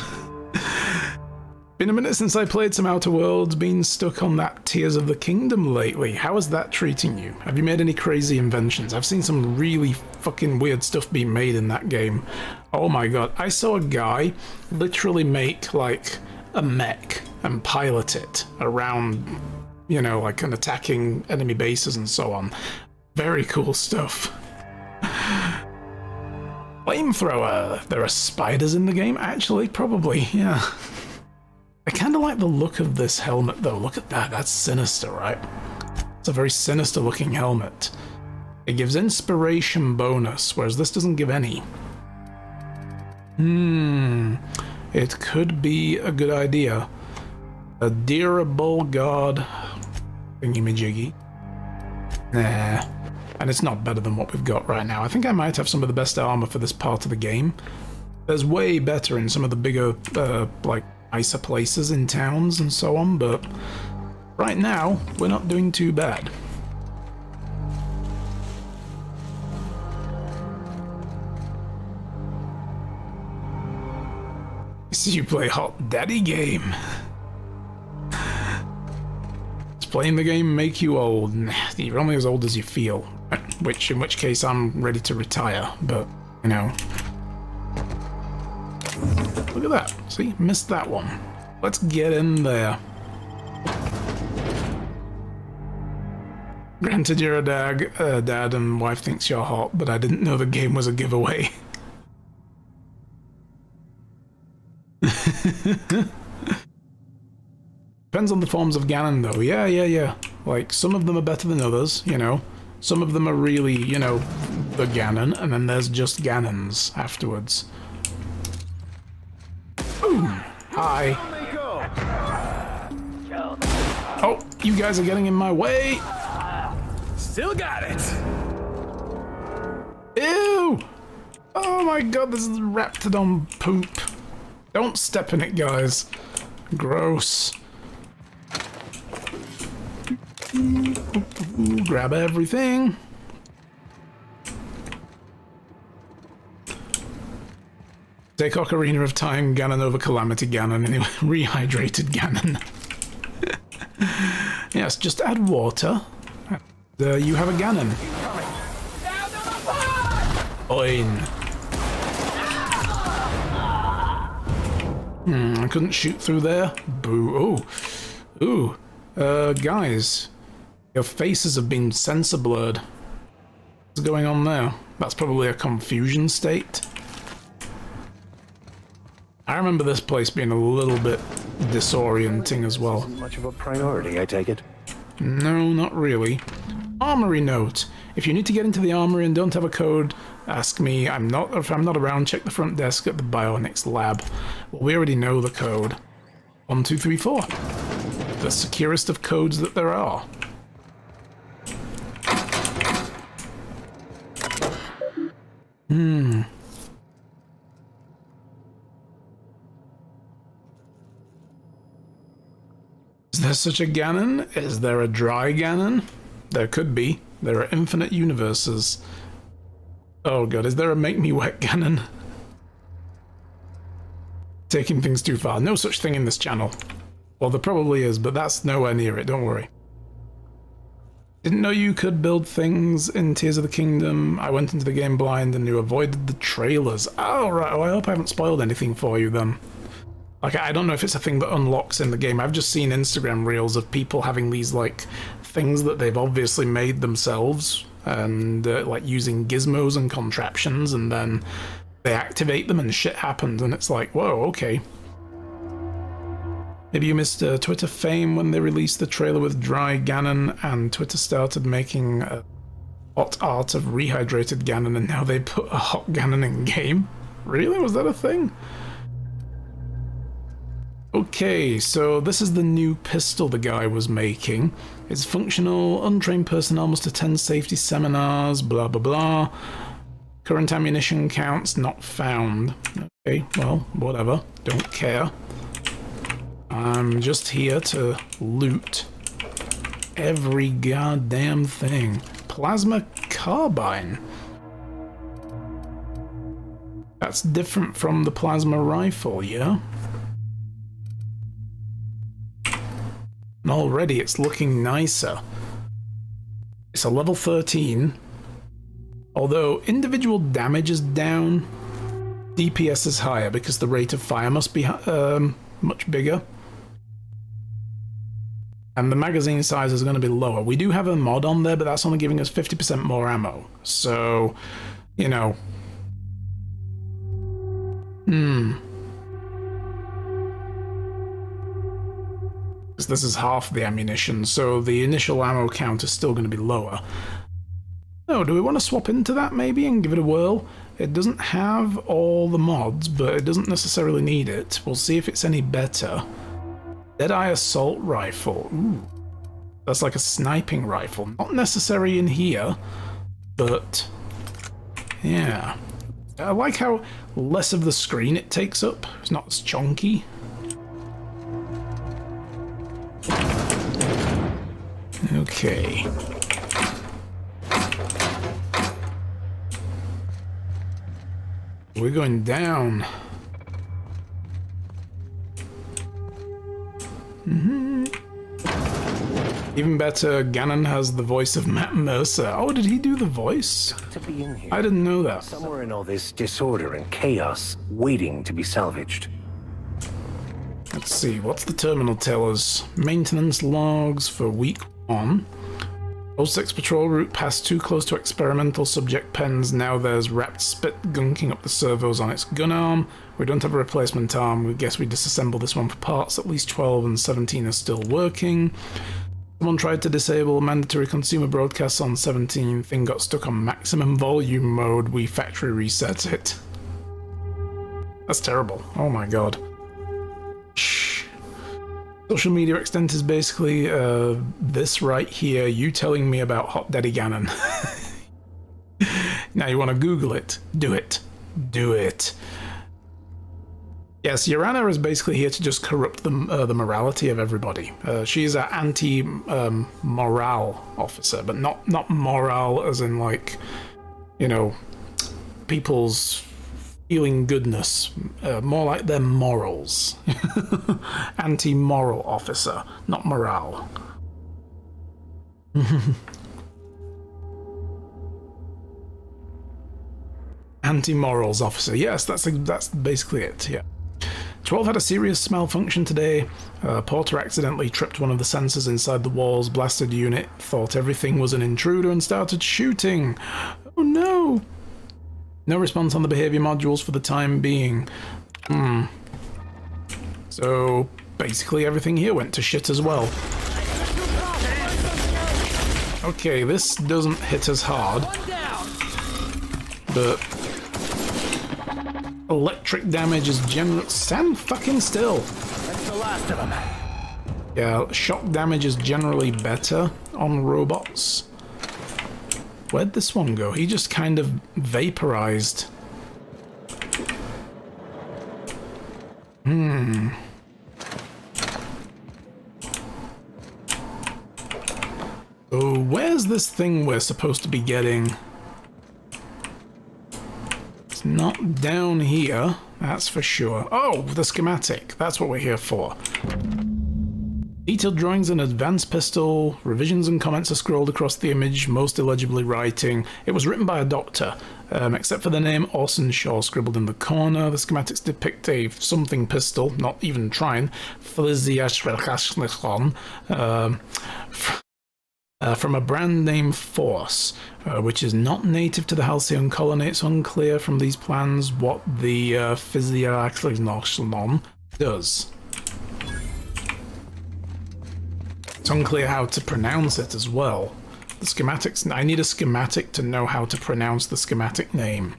Been a minute since I played some Outer Worlds, been stuck on that Tears of the Kingdom lately. How is that treating you? Have you made any crazy inventions? I've seen some really fucking weird stuff being made in that game. Oh my god, I saw a guy literally make like a mech and pilot it around, you know, like an attacking enemy bases and so on. Very cool stuff. Flamethrower. There are spiders in the game? Actually, probably, yeah. I kind of like the look of this helmet, though. Look at that. That's sinister, right? It's a very sinister looking helmet. It gives inspiration bonus, whereas this doesn't give any. Hmm. It could be a good idea. A durable god thingy-majiggy. Nah. And it's not better than what we've got right now. I think I might have some of the best armor for this part of the game. There's way better in some of the bigger, uh, like, nicer places in towns and so on, but right now, we're not doing too bad. See you play Hot Daddy game. Does playing the game make you old? You're only as old as you feel. Which, in which case, I'm ready to retire, but, you know. Look at that. See? Missed that one. Let's get in there. Granted, you're a dad, uh, dad and wife thinks you're hot, but I didn't know the game was a giveaway. Depends on the forms of Ganon, though. Yeah, yeah, yeah. Like, some of them are better than others, you know. Some of them are really, you know, the Ganon, and then there's just Ganons afterwards. Boom! Hi. Oh, you guys are getting in my way! Still got it! Ew! Oh my god, this is Raptidon poop. Don't step in it, guys. Gross. Grab everything. Take Ocarina of Time, Ganon over Calamity Ganon, anyway, rehydrated Ganon. yes, just add water. Uh, you have a Ganon. Oin. Hmm, I couldn't shoot through there. Boo. Oh. Ooh. Uh, guys. Your faces have been sensor blurred. What's going on there? That's probably a confusion state. I remember this place being a little bit disorienting as well. Much of a priority, I take it. No, not really. Armory note. If you need to get into the armory and don't have a code, ask me. I'm not if I'm not around, check the front desk at the Bionics lab. Well, we already know the code. One, two, three, four. The securest of codes that there are. Hmm. There such a Ganon? Is there a dry Ganon? There could be. There are infinite universes. Oh god, is there a make me wet Ganon? Taking things too far. No such thing in this channel. Well, there probably is, but that's nowhere near it, don't worry. Didn't know you could build things in Tears of the Kingdom. I went into the game blind and you avoided the trailers. Oh, right. Well, I hope I haven't spoiled anything for you then. Like, I don't know if it's a thing that unlocks in the game. I've just seen Instagram reels of people having these, like, things that they've obviously made themselves and, uh, like, using gizmos and contraptions, and then they activate them and shit happens, and it's like, whoa, okay. Maybe you missed uh, Twitter fame when they released the trailer with Dry Ganon, and Twitter started making a hot art of rehydrated Ganon, and now they put a hot Ganon in game? Really? Was that a thing? Okay, so this is the new pistol the guy was making. It's functional, untrained personnel must attend safety seminars, blah blah blah. Current ammunition counts not found. Okay, well, whatever. Don't care. I'm just here to loot every goddamn thing. Plasma carbine. That's different from the plasma rifle, yeah? And already it's looking nicer. It's a level 13. Although individual damage is down, DPS is higher because the rate of fire must be um, much bigger. And the magazine size is going to be lower. We do have a mod on there, but that's only giving us 50% more ammo. So, you know. Hmm. This is half the ammunition, so the initial ammo count is still going to be lower. Oh, do we want to swap into that maybe and give it a whirl? It doesn't have all the mods, but it doesn't necessarily need it. We'll see if it's any better. Deadeye Assault Rifle. Ooh. That's like a sniping rifle. Not necessary in here, but yeah. I like how less of the screen it takes up. It's not as chunky. Okay. We're going down. Mm -hmm. Even better, Ganon has the voice of Matt Mercer. Oh, did he do the voice? To be in here. I didn't know that. Somewhere in all this disorder and chaos, waiting to be salvaged. Let's see, what's the terminal tell us? Maintenance logs for week one. 06 patrol route passed too close to experimental subject pens. Now there's wrapped spit gunking up the servos on its gun arm. We don't have a replacement arm. We guess we disassemble this one for parts. At least 12 and 17 are still working. Someone tried to disable mandatory consumer broadcasts on 17. Thing got stuck on maximum volume mode. We factory reset it. That's terrible. Oh my god. Social media extent is basically uh, this right here, you telling me about Hot Daddy Ganon. now you want to Google it. Do it. Do it. Yes, Urana is basically here to just corrupt the, uh, the morality of everybody. Uh, she's an anti-morale um, officer, but not not moral as in like, you know, people's feeling goodness. Uh, more like their morals. Anti-moral officer, not morale. Anti-morals officer. Yes, that's that's basically it. Yeah. 12 had a serious malfunction today. Uh, Porter accidentally tripped one of the sensors inside the walls, blasted unit, thought everything was an intruder, and started shooting. Oh no! No response on the behavior modules for the time being. Hmm. So basically everything here went to shit as well. Okay, this doesn't hit as hard. But electric damage is general. Stand fucking still. That's the last of them. Yeah, shock damage is generally better on robots. Where'd this one go? He just kind of vaporized. Hmm. Oh, where's this thing we're supposed to be getting? It's not down here, that's for sure. Oh, the schematic. That's what we're here for. Detailed drawings and advanced pistol, revisions and comments are scrolled across the image, most illegibly writing. It was written by a doctor, um, except for the name Orson Shaw scribbled in the corner. The schematics depict a something pistol, not even trying, um, uh, from a brand name Force, uh, which is not native to the Halcyon colony. It's unclear from these plans what the uh, does. It's unclear how to pronounce it as well. The schematics, I need a schematic to know how to pronounce the schematic name.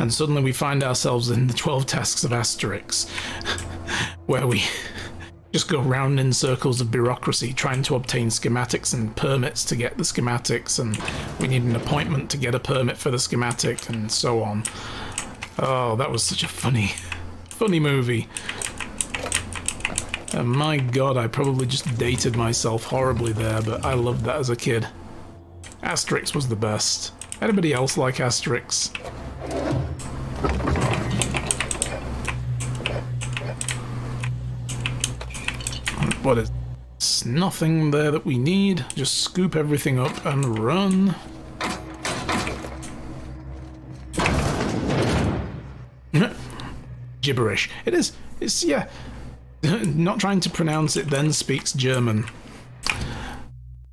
And suddenly we find ourselves in the 12 tasks of Asterix, where we just go round in circles of bureaucracy trying to obtain schematics and permits to get the schematics and we need an appointment to get a permit for the schematic and so on. Oh, that was such a funny, funny movie. And my god, I probably just dated myself horribly there, but I loved that as a kid. Asterix was the best. Anybody else like Asterix? What is... There's nothing there that we need. Just scoop everything up and run. Gibberish. It is. It's, yeah. Not trying to pronounce it then speaks German.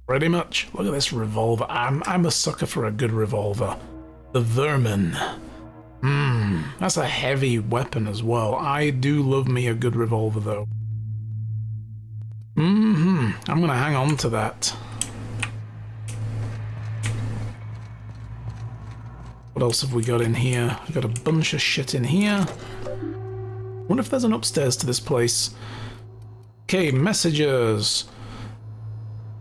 Pretty much. Look at this revolver. I'm, I'm a sucker for a good revolver. The Vermin. Hmm, that's a heavy weapon as well. I do love me a good revolver though. Mm-hmm. I'm gonna hang on to that. What else have we got in here? We've got a bunch of shit in here. Wonder if there's an upstairs to this place. Okay, messages.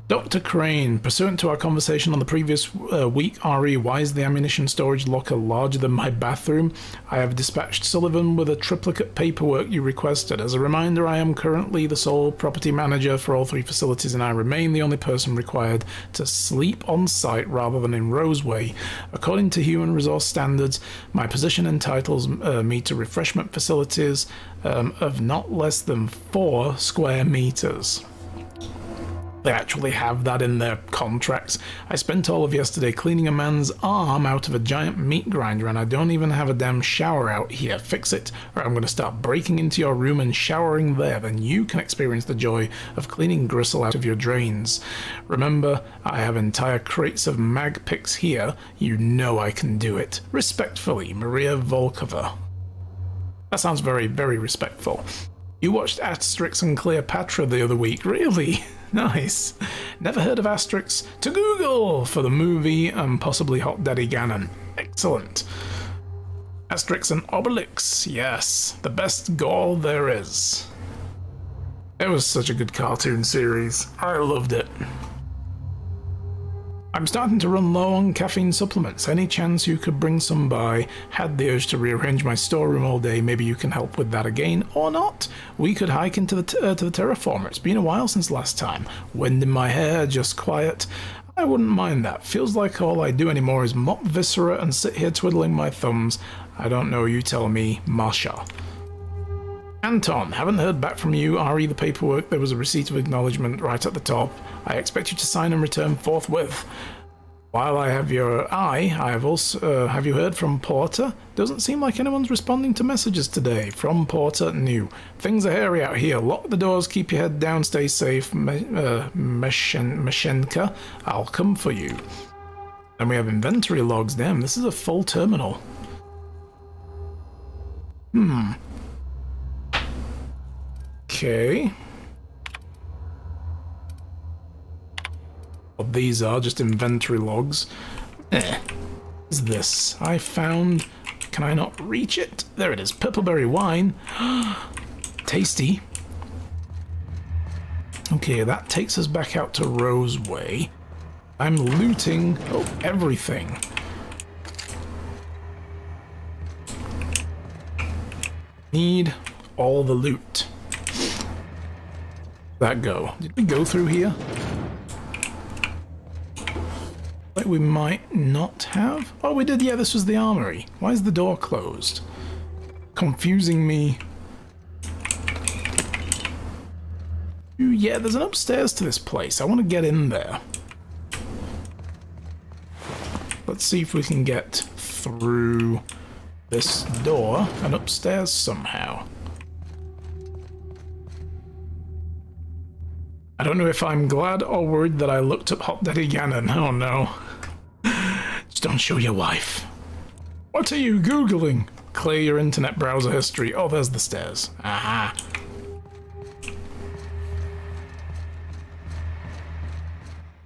Dr. Crane, pursuant to our conversation on the previous uh, week, RE, why is the ammunition storage locker larger than my bathroom? I have dispatched Sullivan with a triplicate paperwork you requested. As a reminder, I am currently the sole property manager for all three facilities and I remain the only person required to sleep on site rather than in Roseway. According to human resource standards, my position entitles uh, me to refreshment facilities um, of not less than four square meters. They actually have that in their contracts. I spent all of yesterday cleaning a man's arm out of a giant meat grinder and I don't even have a damn shower out here. Fix it, or I'm going to start breaking into your room and showering there. Then you can experience the joy of cleaning gristle out of your drains. Remember, I have entire crates of mag picks here. You know I can do it. Respectfully, Maria Volkova. That sounds very, very respectful. You watched Asterix and Cleopatra the other week, really? Nice. Never heard of Asterix? To Google for the movie and possibly Hot Daddy Ganon. Excellent. Asterix and Obelix, yes, the best Gaul there is. It was such a good cartoon series. I loved it. I'm starting to run low on caffeine supplements. Any chance you could bring some by? Had the urge to rearrange my storeroom all day. Maybe you can help with that again, or not? We could hike into the uh, to the terraformer. It's been a while since last time. Wind in my hair, just quiet. I wouldn't mind that. Feels like all I do anymore is mop viscera and sit here twiddling my thumbs. I don't know. You tell me, Marsha. Anton, haven't heard back from you. RE the paperwork. There was a receipt of acknowledgement right at the top. I expect you to sign and return forthwith. While I have your eye, I have also uh, have you heard from Porter? Doesn't seem like anyone's responding to messages today. From Porter, new. Things are hairy out here. Lock the doors, keep your head down, stay safe. Me- uh, Meshen- Meshenka, I'll come for you. And we have inventory logs. Damn, this is a full terminal. Hmm. Okay. These are, just inventory logs. Eh. Is this? I found... Can I not reach it? There it is. Purpleberry wine. Tasty. Okay, that takes us back out to Roseway. I'm looting oh, everything. Need all the loot. That go. Did we go through here? Like we might not have. Oh, we did. Yeah, this was the armory. Why is the door closed? Confusing me. Ooh, yeah, there's an upstairs to this place. I want to get in there. Let's see if we can get through this door and upstairs somehow. I don't know if I'm glad or worried that I looked up Hot Daddy Ganon. Oh no. Just don't show your wife. What are you Googling? Clear your internet browser history. Oh, there's the stairs. Aha.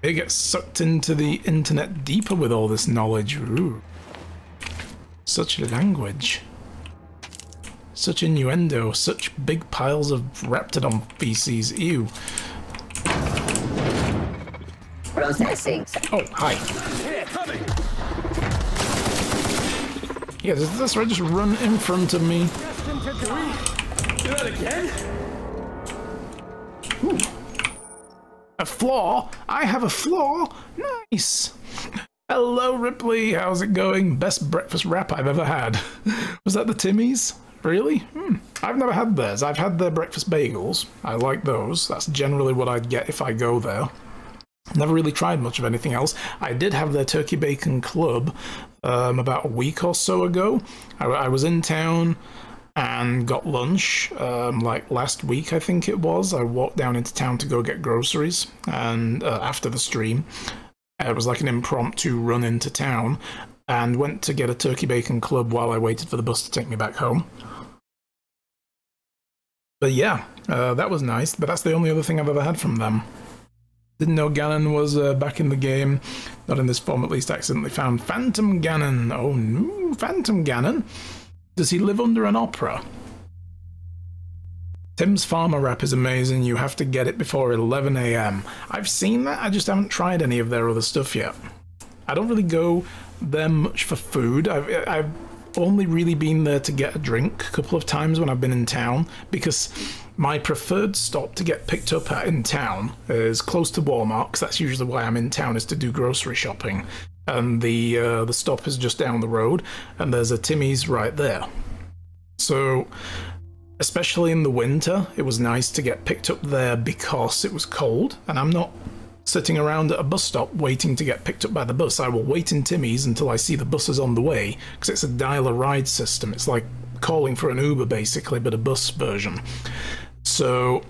They get sucked into the internet deeper with all this knowledge. Ooh. Such language. Such innuendo. Such big piles of Raptidon feces. Ew. Processing. Oh, hi. Yeah, does this right just run in front of me? Do that again? Ooh. A flaw? I have a flaw? Nice. Hello, Ripley. How's it going? Best breakfast wrap I've ever had. Was that the Timmy's? Really? Hmm. I've never had theirs. I've had their breakfast bagels. I like those. That's generally what I'd get if I go there. Never really tried much of anything else. I did have their turkey bacon club um, about a week or so ago. I, I was in town and got lunch um, like last week, I think it was. I walked down into town to go get groceries, and uh, after the stream, it was like an impromptu run into town, and went to get a turkey bacon club while I waited for the bus to take me back home. But yeah, uh, that was nice. But that's the only other thing I've ever had from them. Didn't know Ganon was uh, back in the game. Not in this form, at least. Accidentally found Phantom Ganon. Oh no, Phantom Ganon. Does he live under an opera? Tim's Farmer wrap is amazing. You have to get it before 11 a.m. I've seen that. I just haven't tried any of their other stuff yet. I don't really go there much for food. I've, I've only really been there to get a drink a couple of times when I've been in town because my preferred stop to get picked up at in town is close to Walmart because that's usually why I'm in town is to do grocery shopping. And the uh, the stop is just down the road, and there's a Timmy's right there. So, especially in the winter, it was nice to get picked up there because it was cold, and I'm not sitting around at a bus stop waiting to get picked up by the bus. I will wait in Timmy's until I see the buses on the way because it's a dial a ride system. It's like calling for an Uber basically, but a bus version. So,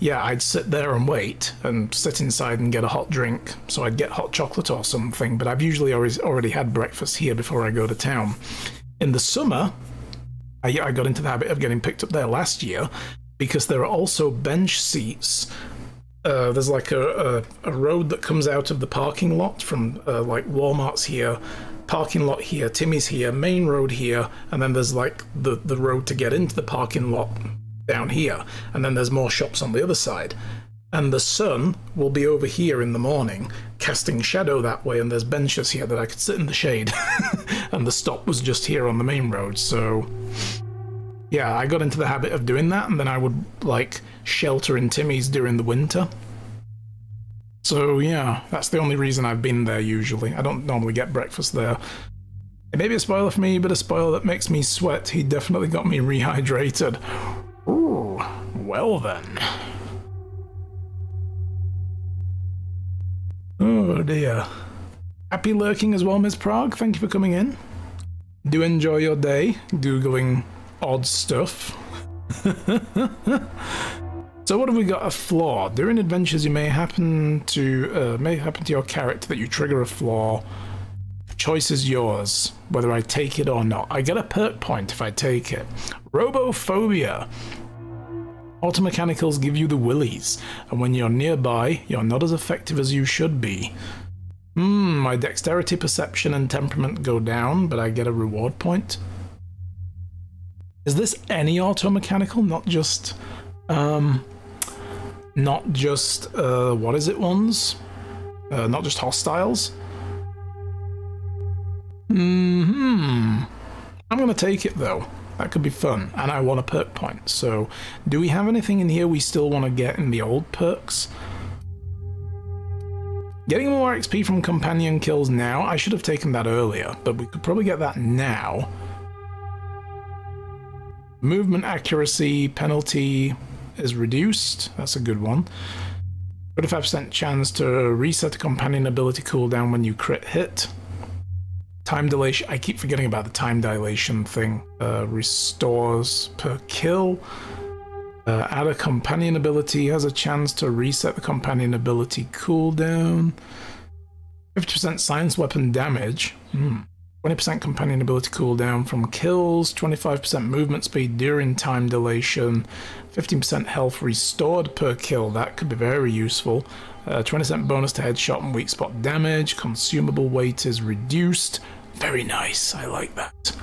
yeah, I'd sit there and wait and sit inside and get a hot drink. So I'd get hot chocolate or something, but I've usually always already had breakfast here before I go to town. In the summer, I got into the habit of getting picked up there last year because there are also bench seats uh, there's like a, a, a, road that comes out of the parking lot from uh, like Walmart's here, parking lot here, Timmy's here, main road here, and then there's like the, the road to get into the parking lot down here, and then there's more shops on the other side. And the sun will be over here in the morning, casting shadow that way, and there's benches here that I could sit in the shade. and the stop was just here on the main road, so. Yeah, I got into the habit of doing that, and then I would, like, shelter in Timmy's during the winter. So, yeah, that's the only reason I've been there usually. I don't normally get breakfast there. It may be a spoiler for me, but a spoiler that makes me sweat. He definitely got me rehydrated. Ooh, well then. Oh dear. Happy lurking as well, Ms. Prague. Thank you for coming in. Do enjoy your day, Googling odd stuff. so what have we got? A flaw. During adventures you may happen to uh, may happen to your character that you trigger a flaw. Choice is yours, whether I take it or not. I get a perk point if I take it. Robophobia. Automechanicals give you the willies, and when you're nearby, you're not as effective as you should be. Hmm, my dexterity, perception, and temperament go down, but I get a reward point. Is this any auto mechanical, not just, um, not just, uh, what is it ones? Uh, not just hostiles? Hmm. I'm gonna take it though. That could be fun, and I want a perk point. So, do we have anything in here we still want to get in the old perks? Getting more XP from companion kills now, I should have taken that earlier, but we could probably get that now. Movement accuracy penalty is reduced, that's a good one. 35% chance to reset a companion ability cooldown when you crit hit. Time dilation, I keep forgetting about the time dilation thing. Uh, restores per kill. Uh, add a companion ability, has a chance to reset the companion ability cooldown. 50% science weapon damage. Hmm. 20% companion ability cooldown from kills, 25% movement speed during time dilation, 15% health restored per kill, that could be very useful. 20% uh, bonus to headshot and weak spot damage, consumable weight is reduced, very nice, I like that.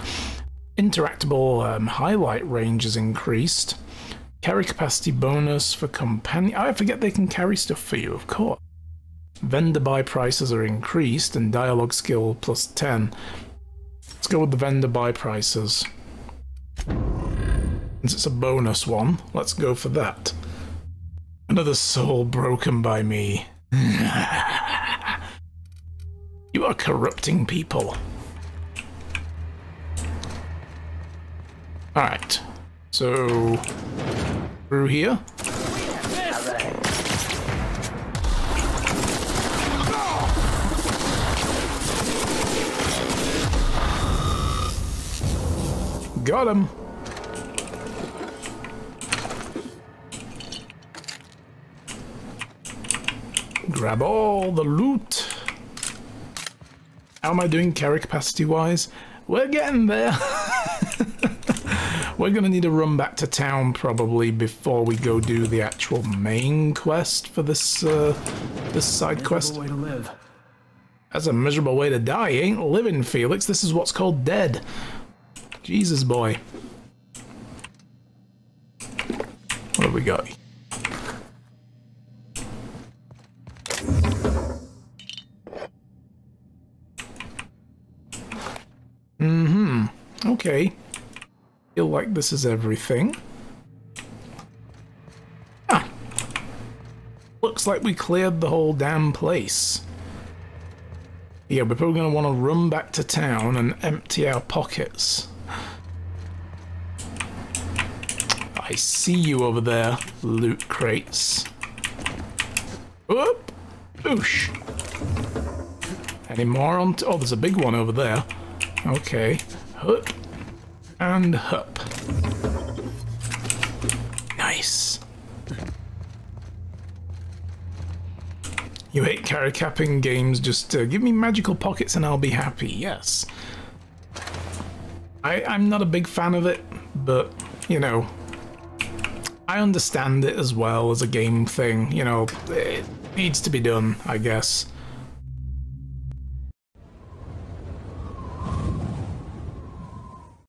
Interactable um, highlight range is increased. Carry capacity bonus for companion. I forget they can carry stuff for you, of course. Vendor buy prices are increased and dialogue skill plus 10. Let's go with the vendor buy prices. Since it's a bonus one, let's go for that. Another soul broken by me. you are corrupting people. Alright. So, through here. Got him. Grab all the loot. How am I doing carry capacity wise? We're getting there. We're going to need to run back to town probably before we go do the actual main quest for this uh, this side quest. way to live. That's a miserable way to die. You ain't living, Felix. This is what's called dead. Jesus, boy. What have we got? Mm-hmm. Okay feel like this is everything. Ah. Looks like we cleared the whole damn place. Yeah, we're probably going to want to run back to town and empty our pockets. I see you over there, loot crates. Whoop! Boosh! Any more on... oh, there's a big one over there. Okay. Whoop and up. Nice. You hate carry capping games, just uh, give me magical pockets and I'll be happy, yes. I, I'm not a big fan of it, but, you know, I understand it as well as a game thing, you know, it needs to be done, I guess.